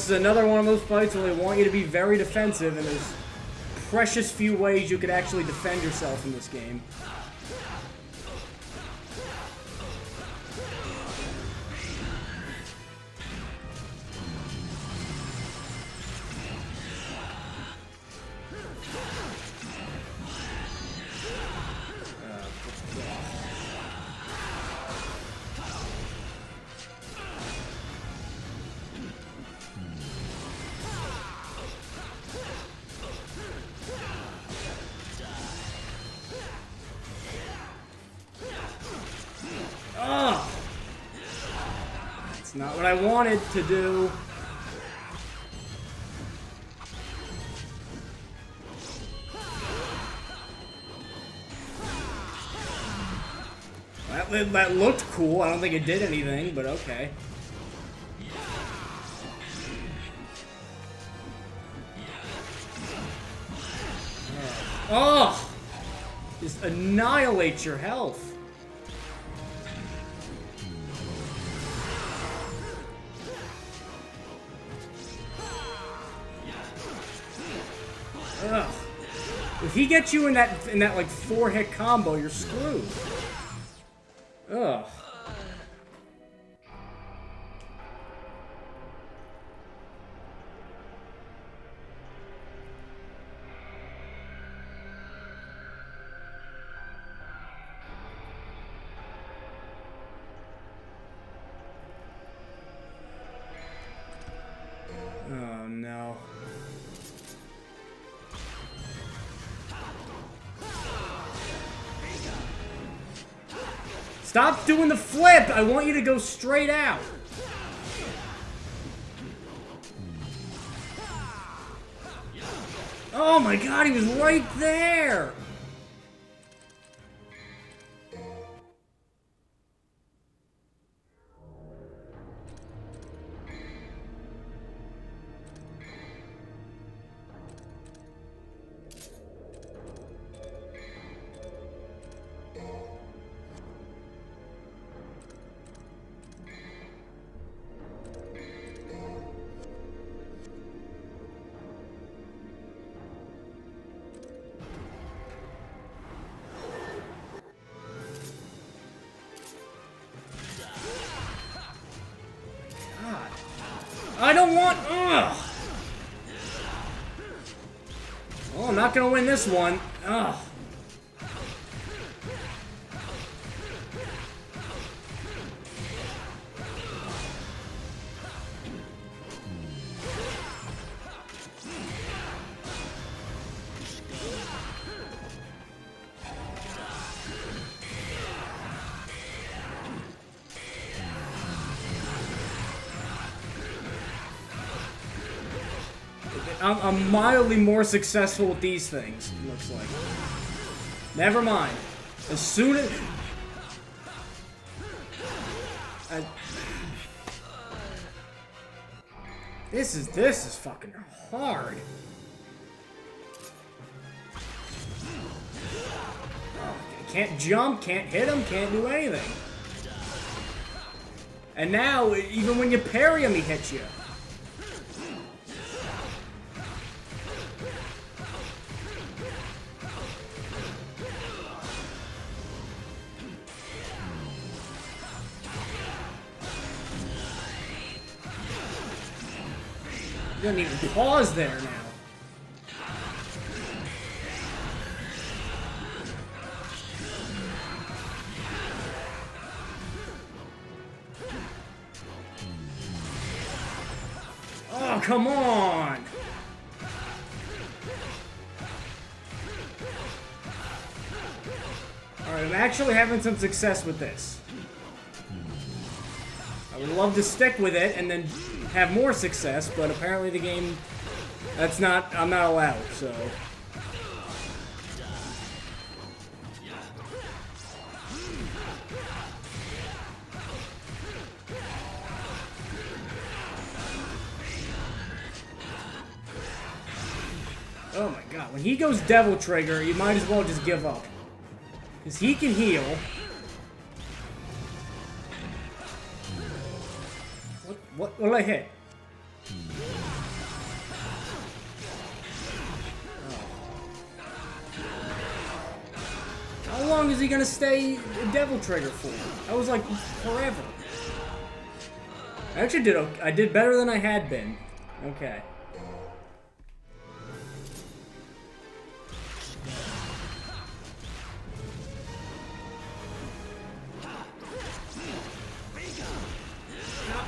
This is another one of those fights where they want you to be very defensive, and there's precious few ways you could actually defend yourself in this game. Wanted to do. That, that, looked cool. I don't think it did anything, but okay. Oh! Just annihilate your health. He gets you in that in that like four hit combo, you're screwed. Stop doing the flip! I want you to go straight out. Oh my god, he was right there! I don't want. Ugh. Well, I'm not gonna win this one. Ugh. I'm more successful with these things, looks like. Never mind. As soon as... I... This is, this is fucking hard. Oh, can't jump, can't hit him, can't do anything. And now, even when you parry him, he hits you. Pause there now. Oh, come on! Alright, I'm actually having some success with this. I would love to stick with it and then have more success, but apparently the game, that's not, I'm not allowed, so. Oh my god, when he goes Devil Trigger, you might as well just give up. Because he can heal. Gonna stay Devil Trigger for? I was like forever. I actually did okay. I did better than I had been. Okay.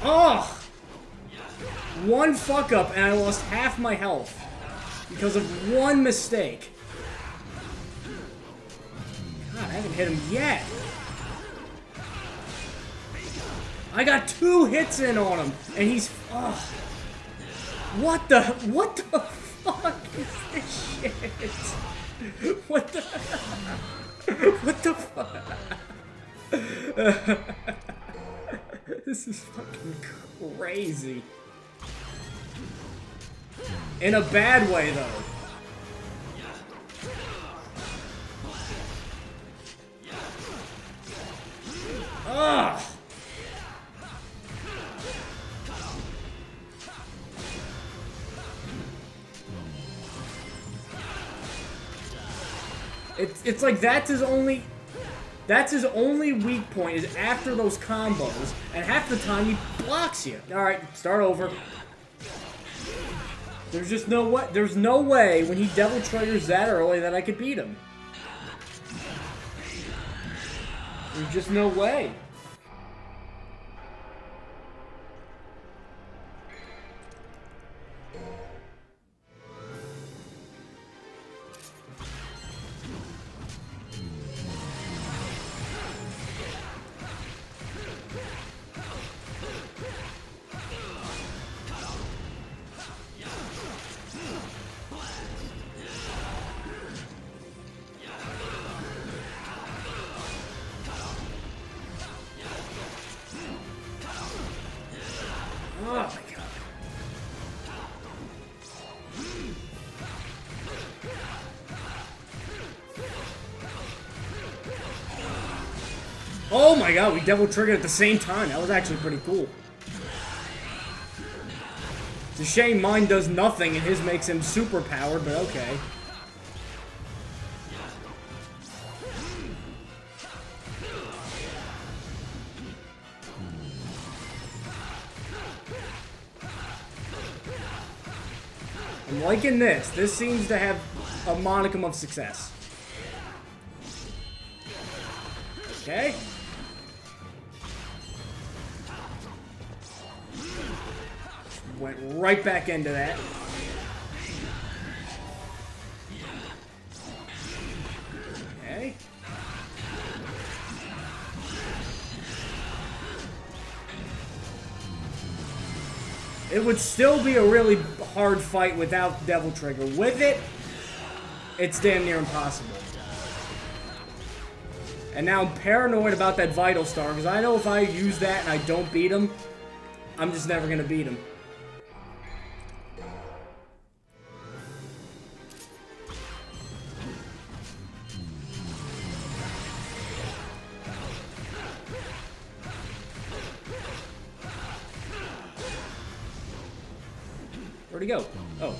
Oh! One fuck up and I lost half my health because of one mistake. Hit him yet. I got two hits in on him and he's oh. What the what the fuck is this shit? What the What the fuck? this is fucking crazy. In a bad way, though. It's, it's like that's his only that's his only weak point is after those combos, and half the time he blocks you. All right, start over. There's just no way. There's no way when he devil triggers that early that I could beat him. There's just no way. My god, we double triggered at the same time. That was actually pretty cool. It's a shame mine does nothing and his makes him super powered, but okay. I'm liking this. This seems to have a monicum of success. Okay. Right back into that. Okay. It would still be a really hard fight without Devil Trigger. With it, it's damn near impossible. And now I'm paranoid about that Vital Star, because I know if I use that and I don't beat him, I'm just never going to beat him. Go? Oh.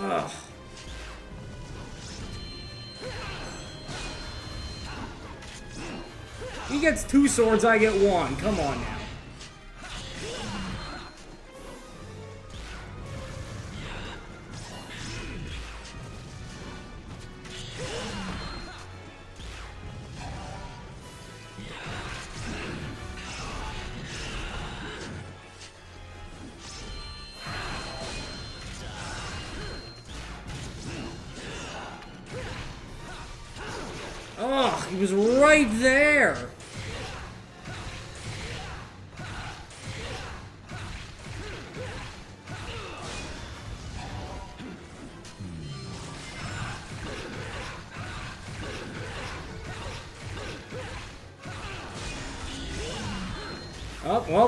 Ugh. He gets two swords, I get one. Come on now.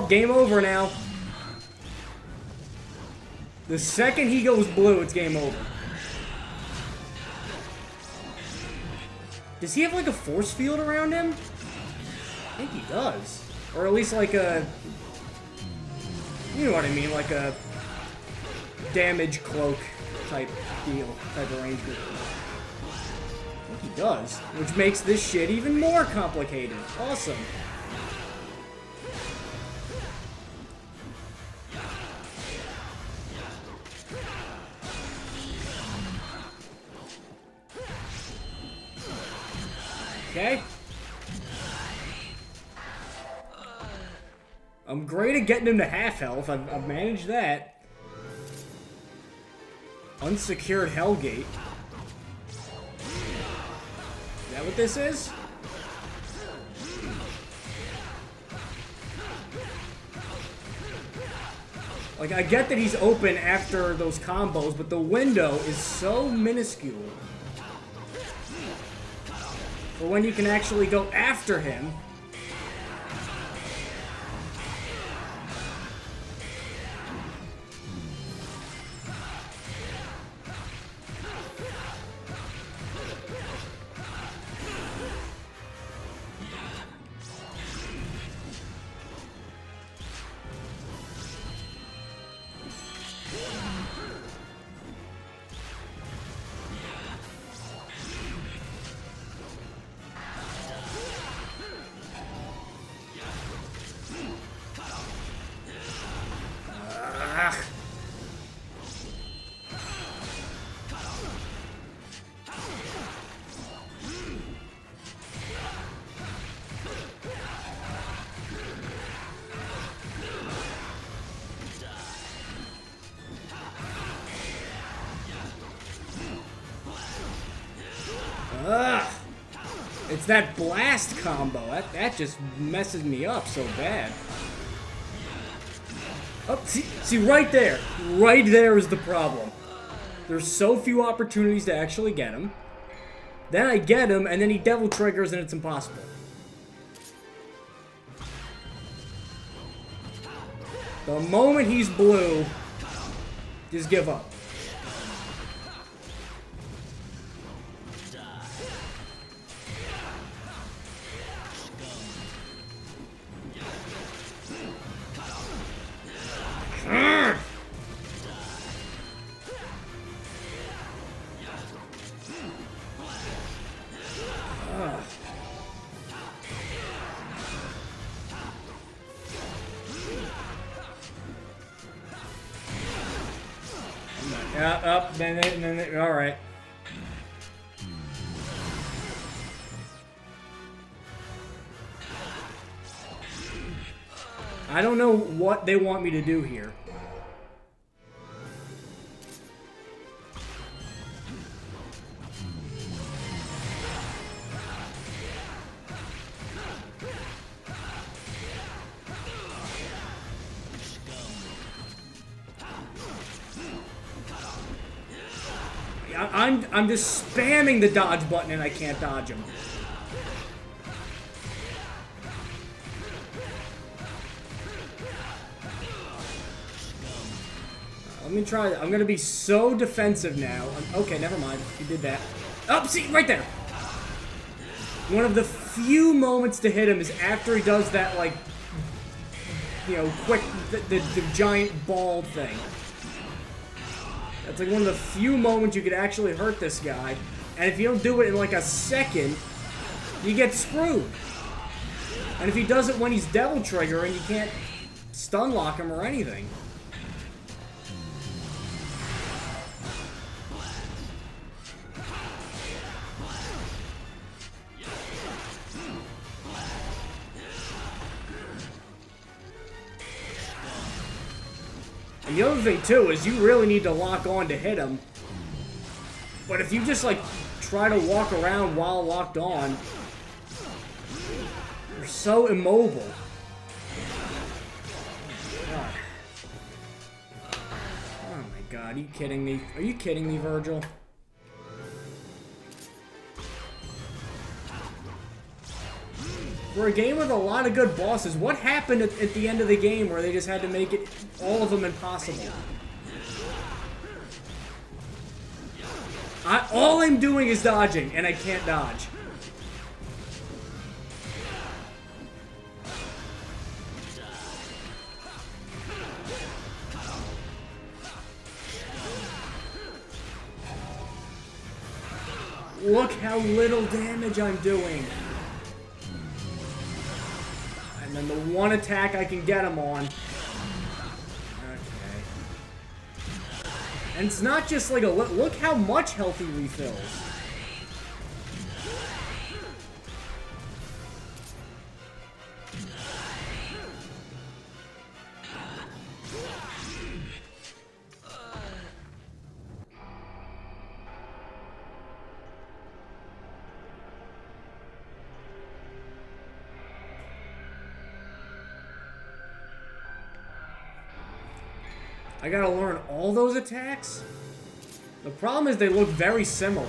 Game over now. The second he goes blue, it's game over. Does he have like a force field around him? I think he does. Or at least like a... You know what I mean, like a damage cloak type deal, type arrangement. I think he does, which makes this shit even more complicated. Awesome. Okay. I'm great at getting him to half health. I've, I've managed that. Unsecured Hellgate. Is that what this is? Like, I get that he's open after those combos, but the window is so minuscule for when you can actually go after him. It's that blast combo. That, that just messes me up so bad. Oh, see, see, right there. Right there is the problem. There's so few opportunities to actually get him. Then I get him, and then he devil triggers, and it's impossible. The moment he's blue, just give up. They want me to do here. I'm I'm just spamming the dodge button and I can't dodge him. Try. I'm gonna be so defensive now. Um, Okay, never mind. He did that. Oh, see, right there. One of the few moments to hit him is after he does that, like, you know, quick, the, the, the giant ball thing. That's like one of the few moments you could actually hurt this guy. And if you don't do it in like a second, you get screwed. And if he does it when he's Devil Trigger and you can't stun lock him or anything. And the other thing too is you really need to lock on to hit him. But if you just like try to walk around while locked on, you're so immobile. God. Oh my god, are you kidding me? Are you kidding me, Vergil? For a game with a lot of good bosses, what happened at, at the end of the game where they just had to make it all of them impossible? I, all I'm doing is dodging, and I can't dodge. Look how little damage I'm doing. And then the one attack I can get him on. Okay. And it's not just like a look how much health he refills. All those attacks? The problem is they look very similar.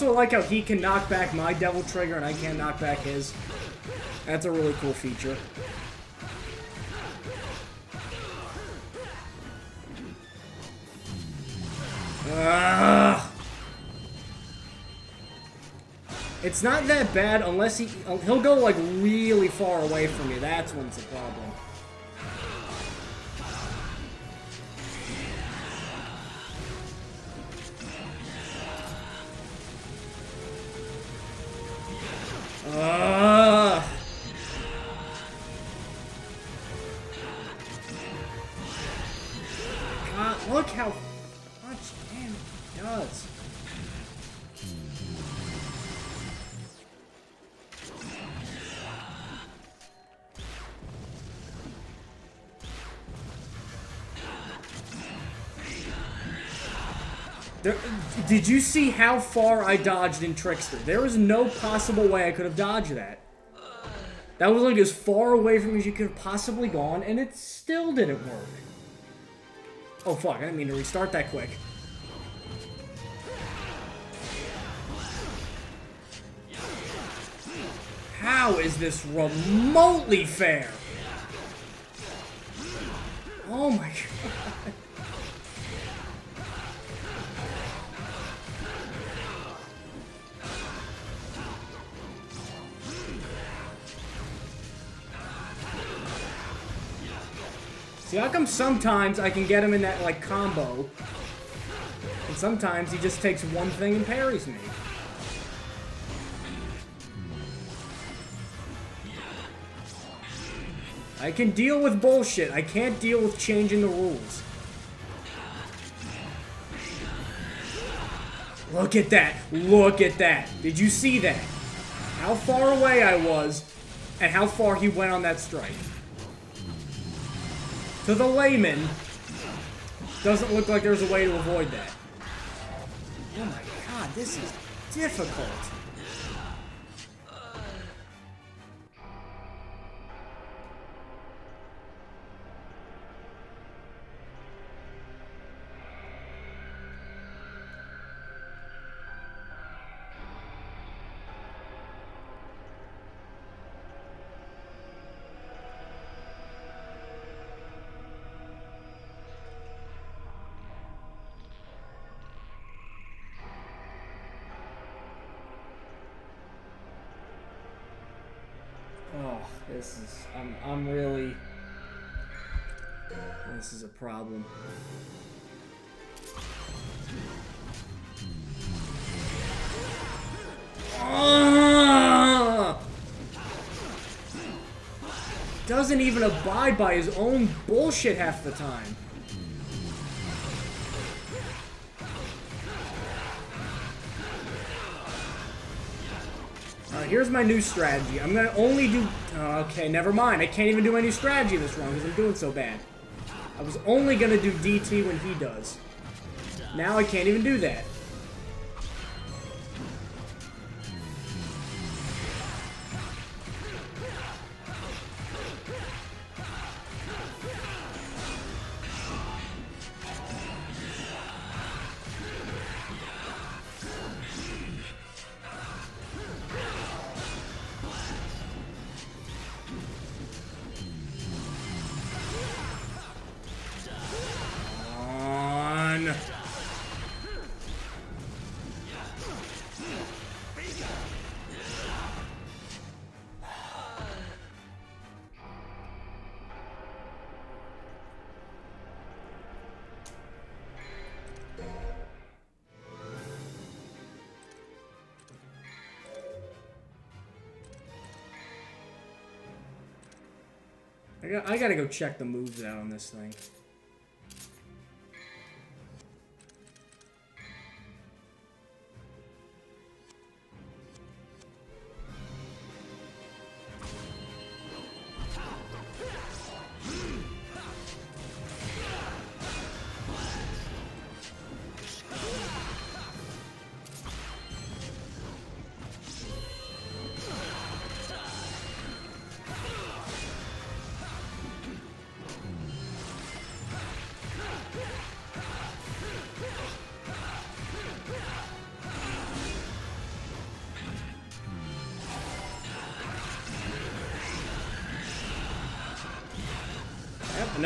Also like how he can knock back my Devil Trigger and I can't knock back his. That's a really cool feature. Ugh. It's not that bad unless he he'll go like really far away from you. That's when it's a problem. Did you see how far I dodged in Trickster? There was no possible way I could have dodged that. That was like as far away from me as you could have possibly gone, and it still didn't work. Oh fuck, I didn't mean to restart that quick. How is this remotely fair? Oh my god. How come sometimes I can get him in that, like, combo, and sometimes he just takes one thing and parries me? I can deal with bullshit. I can't deal with changing the rules. Look at that. Look at that. Did you see that? How far away I was, and how far he went on that strike. To the layman, doesn't look like there's a way to avoid that. Oh my god, this is difficult. Doesn't even abide by his own bullshit half the time. Alright, here's my new strategy. I'm gonna only do... oh, okay, never mind. I can't even do my new strategy this round because I'm doing so bad. I was only gonna do DT when he does. Now I can't even do that. I, got, I gotta go check the moves out on this thing.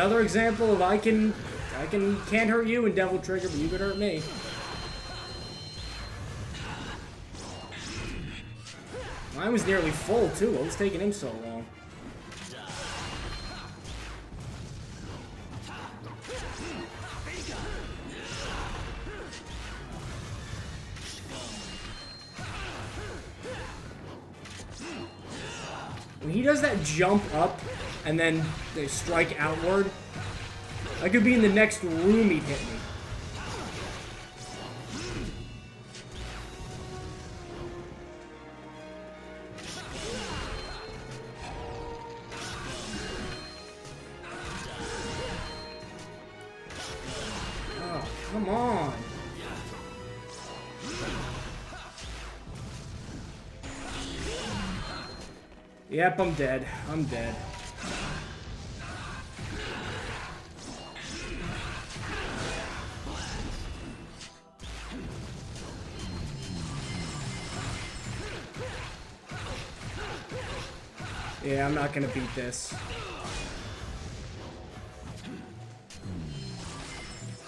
Another example of I can I can can't hurt you in Devil Trigger, but you can hurt me. Mine was nearly full too. What was taking him so long? When he does that jump up and then they strike outward. I could be in the next room he'd hit me. Oh, come on. Yep, I'm dead. I'm dead. I'm not gonna beat this.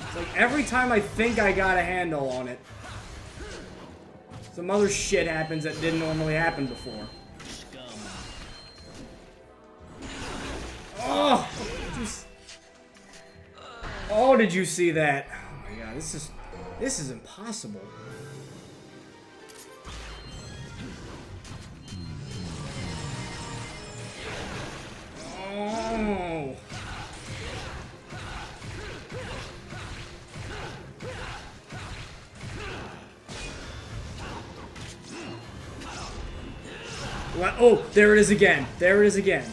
It's like every time I think I got a handle on it, some other shit happens that didn't normally happen before. Oh! s- Oh, did you see that? Oh my god, this is this is impossible. There it is again. There it is again.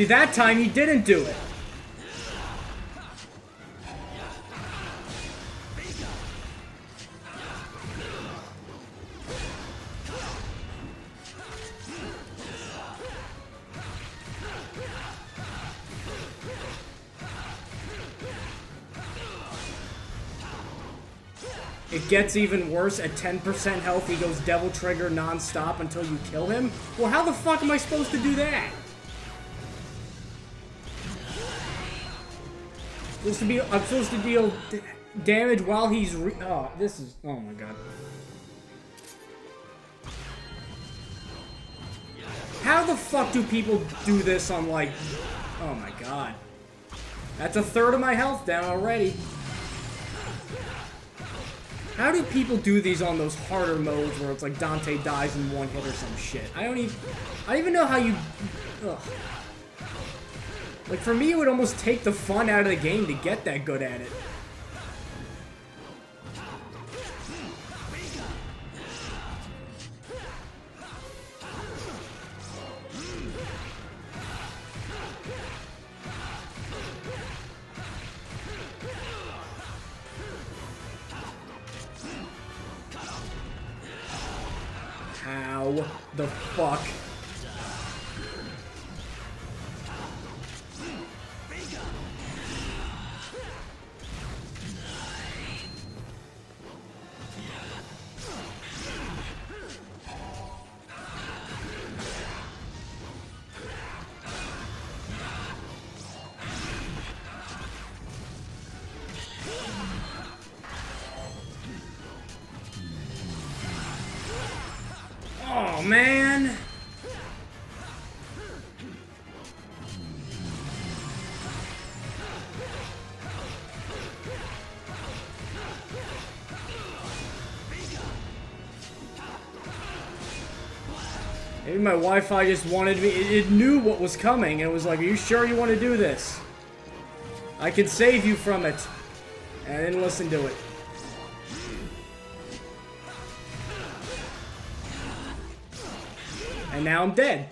See, that time he didn't do it. It gets even worse. At 10% health, he goes Devil Trigger non-stop until you kill him? Well, how the fuck am I supposed to do that? To be, I'm supposed to deal damage while he's re- Oh, this is, oh my god. How the fuck do people do this on like, oh my god. That's a third of my health down already. How do people do these on those harder modes where it's like Dante dies in one hit or some shit? I don't even, I don't even know how you, ugh. Like, for me, it would almost take the fun out of the game to get that good at it. My Wi-Fi just wanted me, it, it knew what was coming, and it was like, are you sure you want to do this? I can save you from it. And I didn't listen to it. And now I'm dead.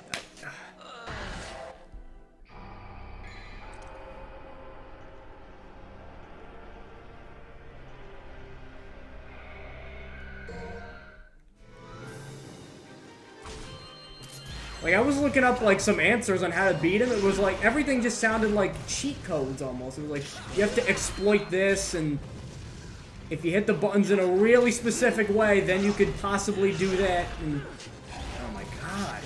Looking up like some answers on how to beat him. It was like everything just sounded like cheat codes almost. It was like you have to exploit this and if you hit the buttons in a really specific way, then you could possibly do that. And, oh my god.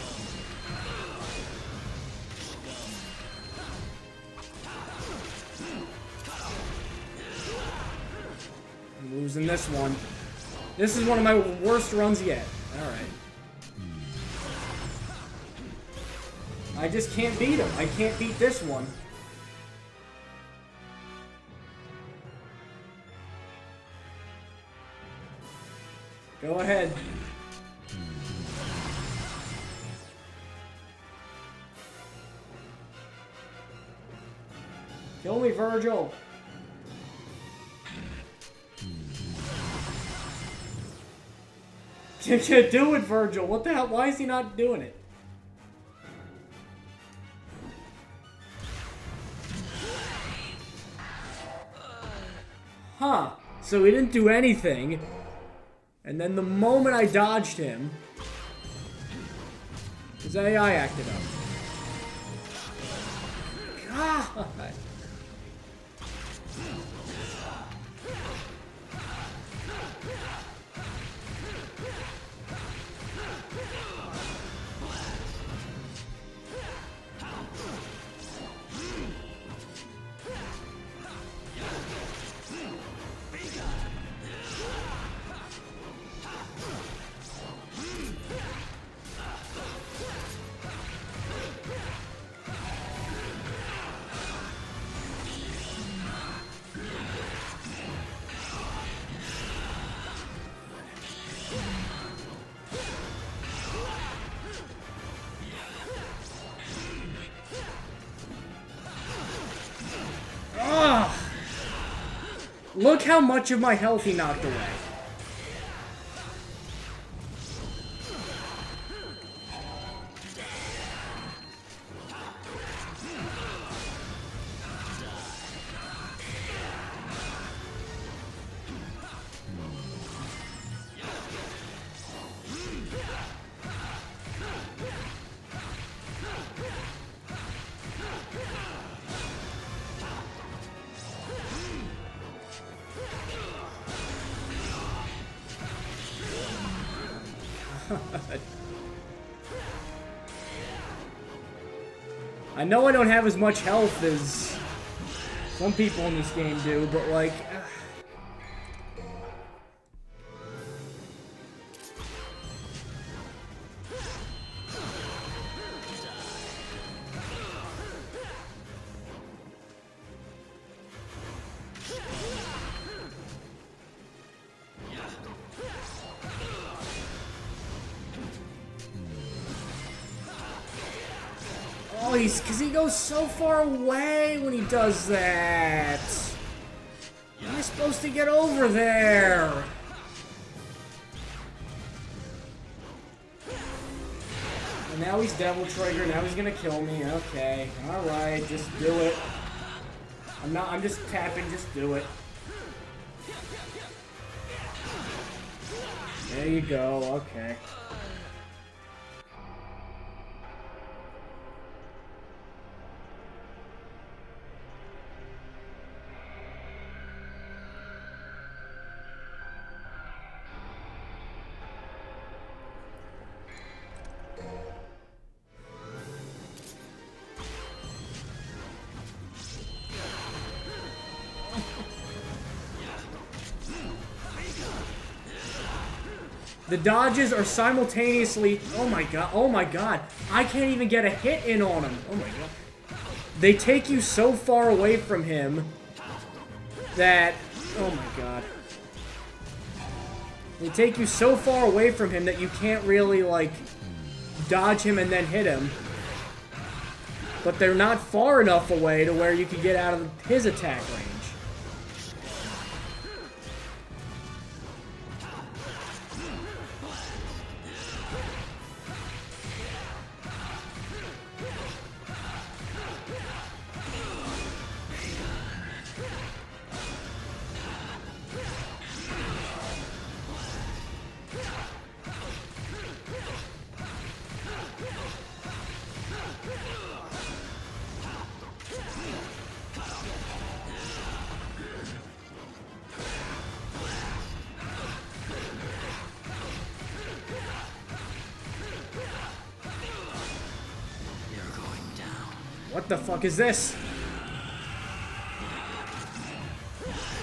I'm losing this one. This is one of my worst runs yet. I just can't beat him. I can't beat this one. Go ahead. Kill me, Vergil. Can't do it, Vergil. What the hell? Why is he not doing it? So he didn't do anything. And then the moment I dodged him, his AI acted up. God. How much of my health he knocked away. I know I don't have as much health as some people in this game do, but like... Oh, so far away when he does that. Am I supposed to get over there? And now he's Devil Trigger. Now he's gonna kill me. Okay, all right, just do it. I'm not. I'm just tapping. Just do it. There you go. Okay. Dodges are simultaneously. Oh my god. Oh my god. I can't even get a hit in on him. Oh my god. They take you so far away from him that. Oh my god. They take you so far away from him that you can't really, like, dodge him and then hit him. But they're not far enough away to where you can get out of his attack range. fuck is this?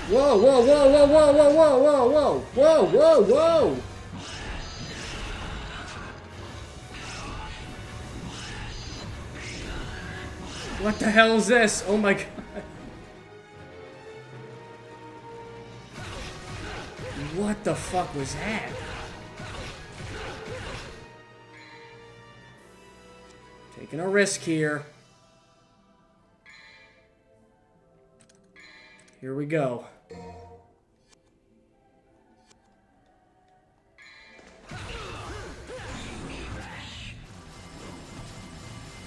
Whoa, whoa, whoa, whoa, whoa, whoa, whoa, whoa, whoa, whoa, whoa, whoa. What the hell is this? Oh my god. What the fuck was that? Taking a risk here. We go.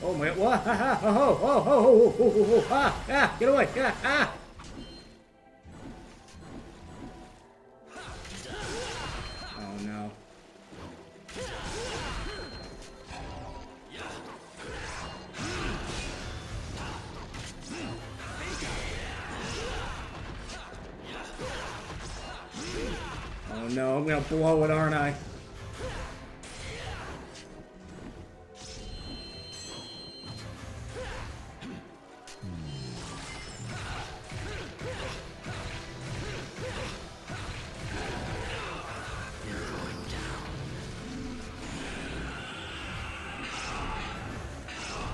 Oh my! Ah, ah, get away! Ah, ah. Blow it, aren't I?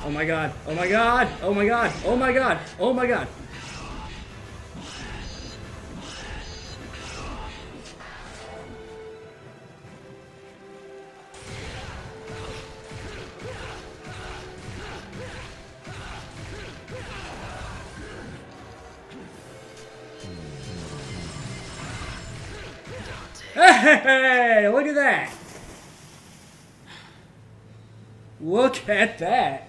Oh my god. Oh my god. Oh my god. Oh my god. Oh my god. Hey, look at that. Look at that.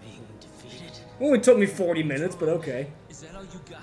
Being defeated? Only took me 40 minutes, but okay. Is that all you got?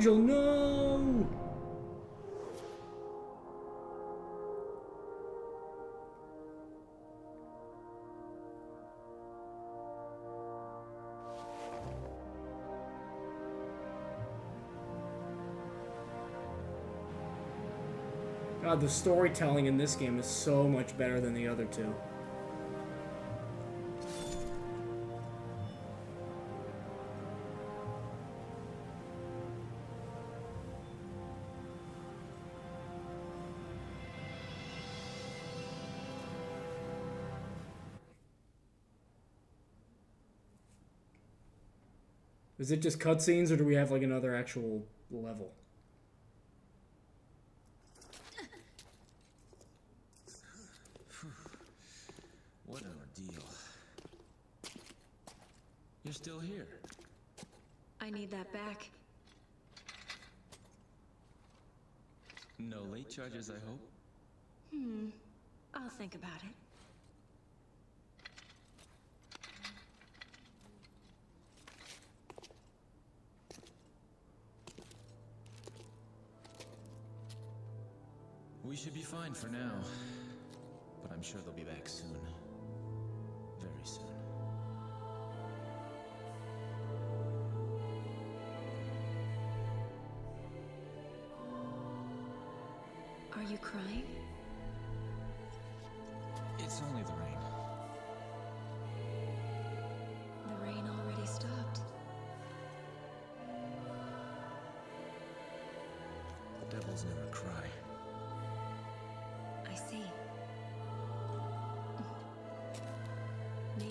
Vergil, no. God, the storytelling in this game is so much better than the other two. Is it just cutscenes, or do we have like another actual level? What an ordeal. You're still here. I need that back. No late charges, I hope. Hmm. I'll think about it. Should be fine for now. But I'm sure they'll be back soon. Very soon. Are you crying?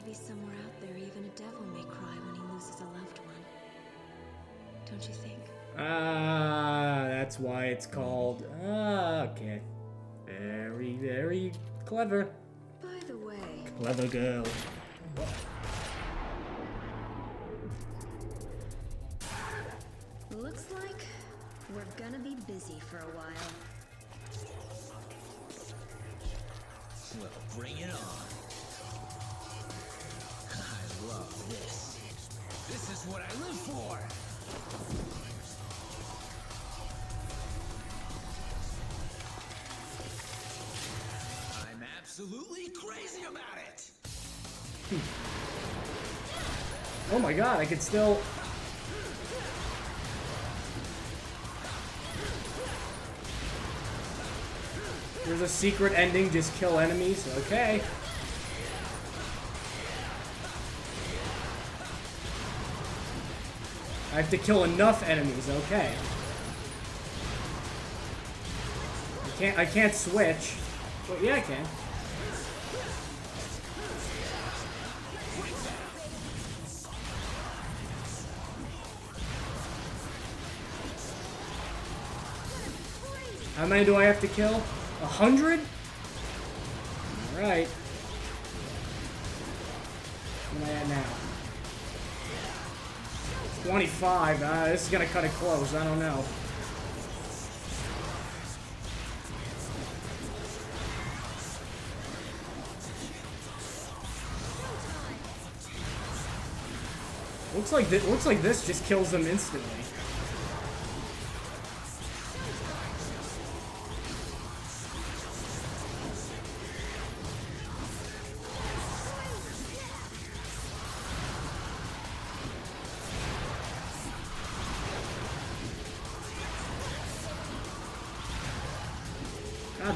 be somewhere out there even a devil may cry when he loses a loved one. Don't you think? Ah, that's why it's called. Ah, okay. Very, very clever. By the way. Clever girl. Looks like we're gonna be busy for a while. Well, bring it on. This. This is what I live for! I'm absolutely crazy about it! Oh my god, I could still. There's a secret ending, just kill enemies. Okay. I have to kill enough enemies. Okay. I can't. I can't switch. But yeah, I can. How many do I have to kill? A hundred? Alright. 25. Uh, this is gonna cut it close. I don't know. Looks like looks like this just kills them instantly.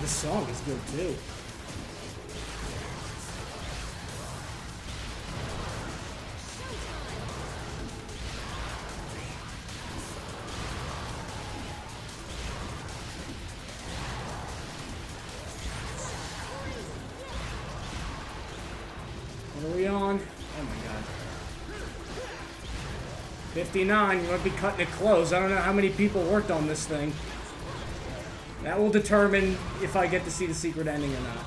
The song is good too. What are we on? Oh my god. 59, we might be cutting it close. I don't know how many people worked on this thing. That will determine if I get to see the secret ending or not.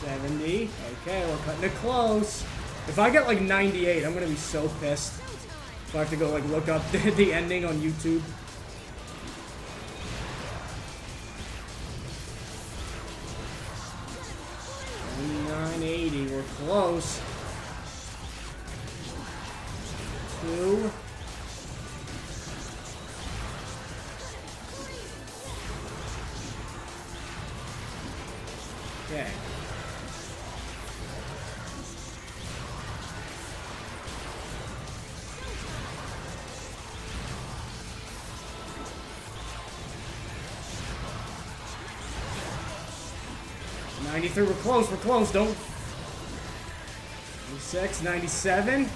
Seventy. Okay, we're cutting it close. If I get like 98, I'm gonna be so pissed. So I have to go like look up the, the ending on YouTube. Close, don't... 96, 97.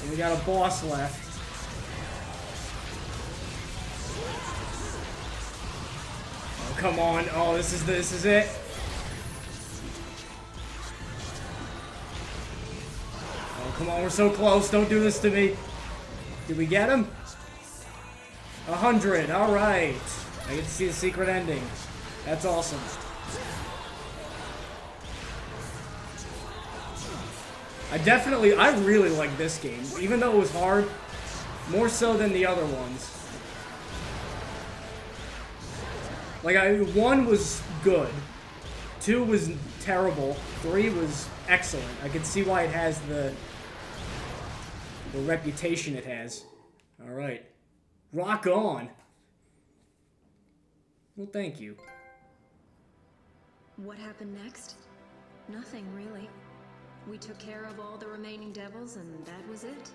And we got a boss left. Oh, come on. Oh, this is this is it. Oh, come on. We're so close. Don't do this to me. Did we get him? A hundred. All right. I get to see the secret ending. That's awesome. I definitely, I really like this game, even though it was hard, more so than the other ones. Like, I, one was good, two was terrible, three was excellent. I can see why it has the, the reputation it has. All right. Rock on. Well, thank you. What happened next? Nothing, really. We took care of all the remaining devils, and that was it.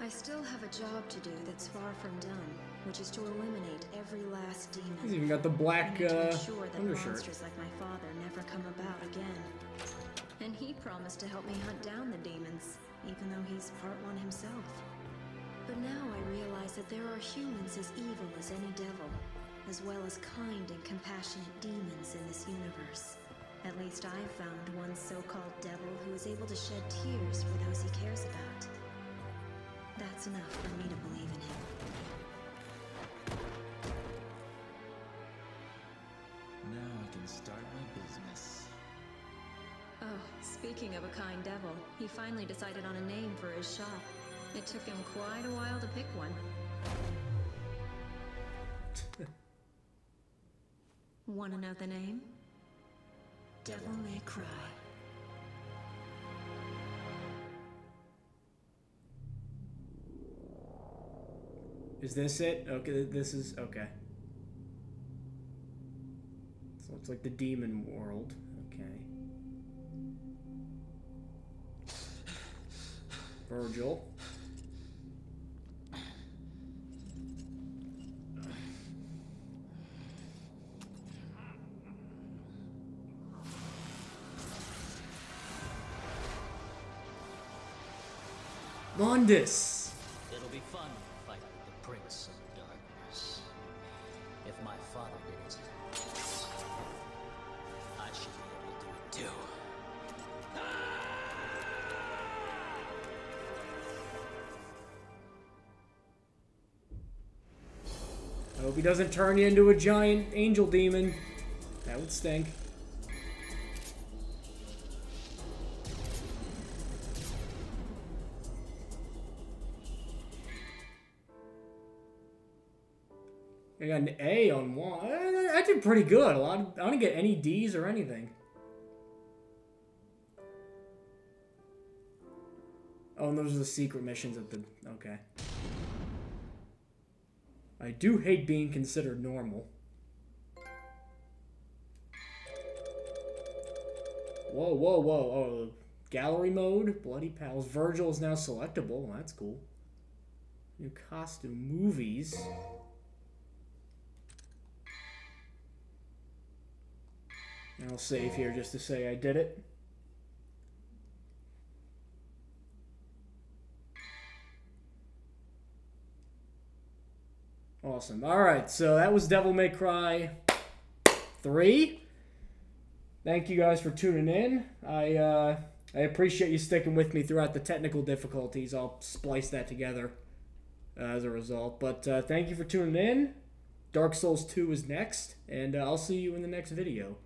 I still have a job to do that's far from done, which is to eliminate every last demon. He's even got the black I need to uh, ensure that undershirt. monsters like my father never come about again. And he promised to help me hunt down the demons, even though he's part one himself. But now I realize that there are humans as evil as any devil, as well as kind and compassionate demons in this universe. At least I've found one so-called devil who is able to shed tears for those he cares about. That's enough for me to believe in him. Now I can start my business. Oh, speaking of a kind devil, he finally decided on a name for his shop. It took him quite a while to pick one. Wanna know the name? Devil May Cry. Is this it? Okay, this is okay. So it's like the demon world. Okay. Vergil. Mundus. It'll be fun to fight the Prince of Darkness. If my father did it, I should be able to do it too. I hope he doesn't turn you into a giant angel demon. That would stink. Got an A on one. Eh, I did pretty good. A lot. Of, I didn't get any D's or anything. Oh, and those are the secret missions at the. Okay. I do hate being considered normal. Whoa, whoa, whoa. Oh, gallery mode. Bloody Palace. Vergil is now selectable. That's cool. New costume. Movies. And I'll save here just to say I did it. Awesome. All right, so that was Devil May Cry 3. Thank you guys for tuning in. I uh, I appreciate you sticking with me throughout the technical difficulties. I'll splice that together uh, as a result. But uh, thank you for tuning in. Dark Souls 2 is next, and uh, I'll see you in the next video.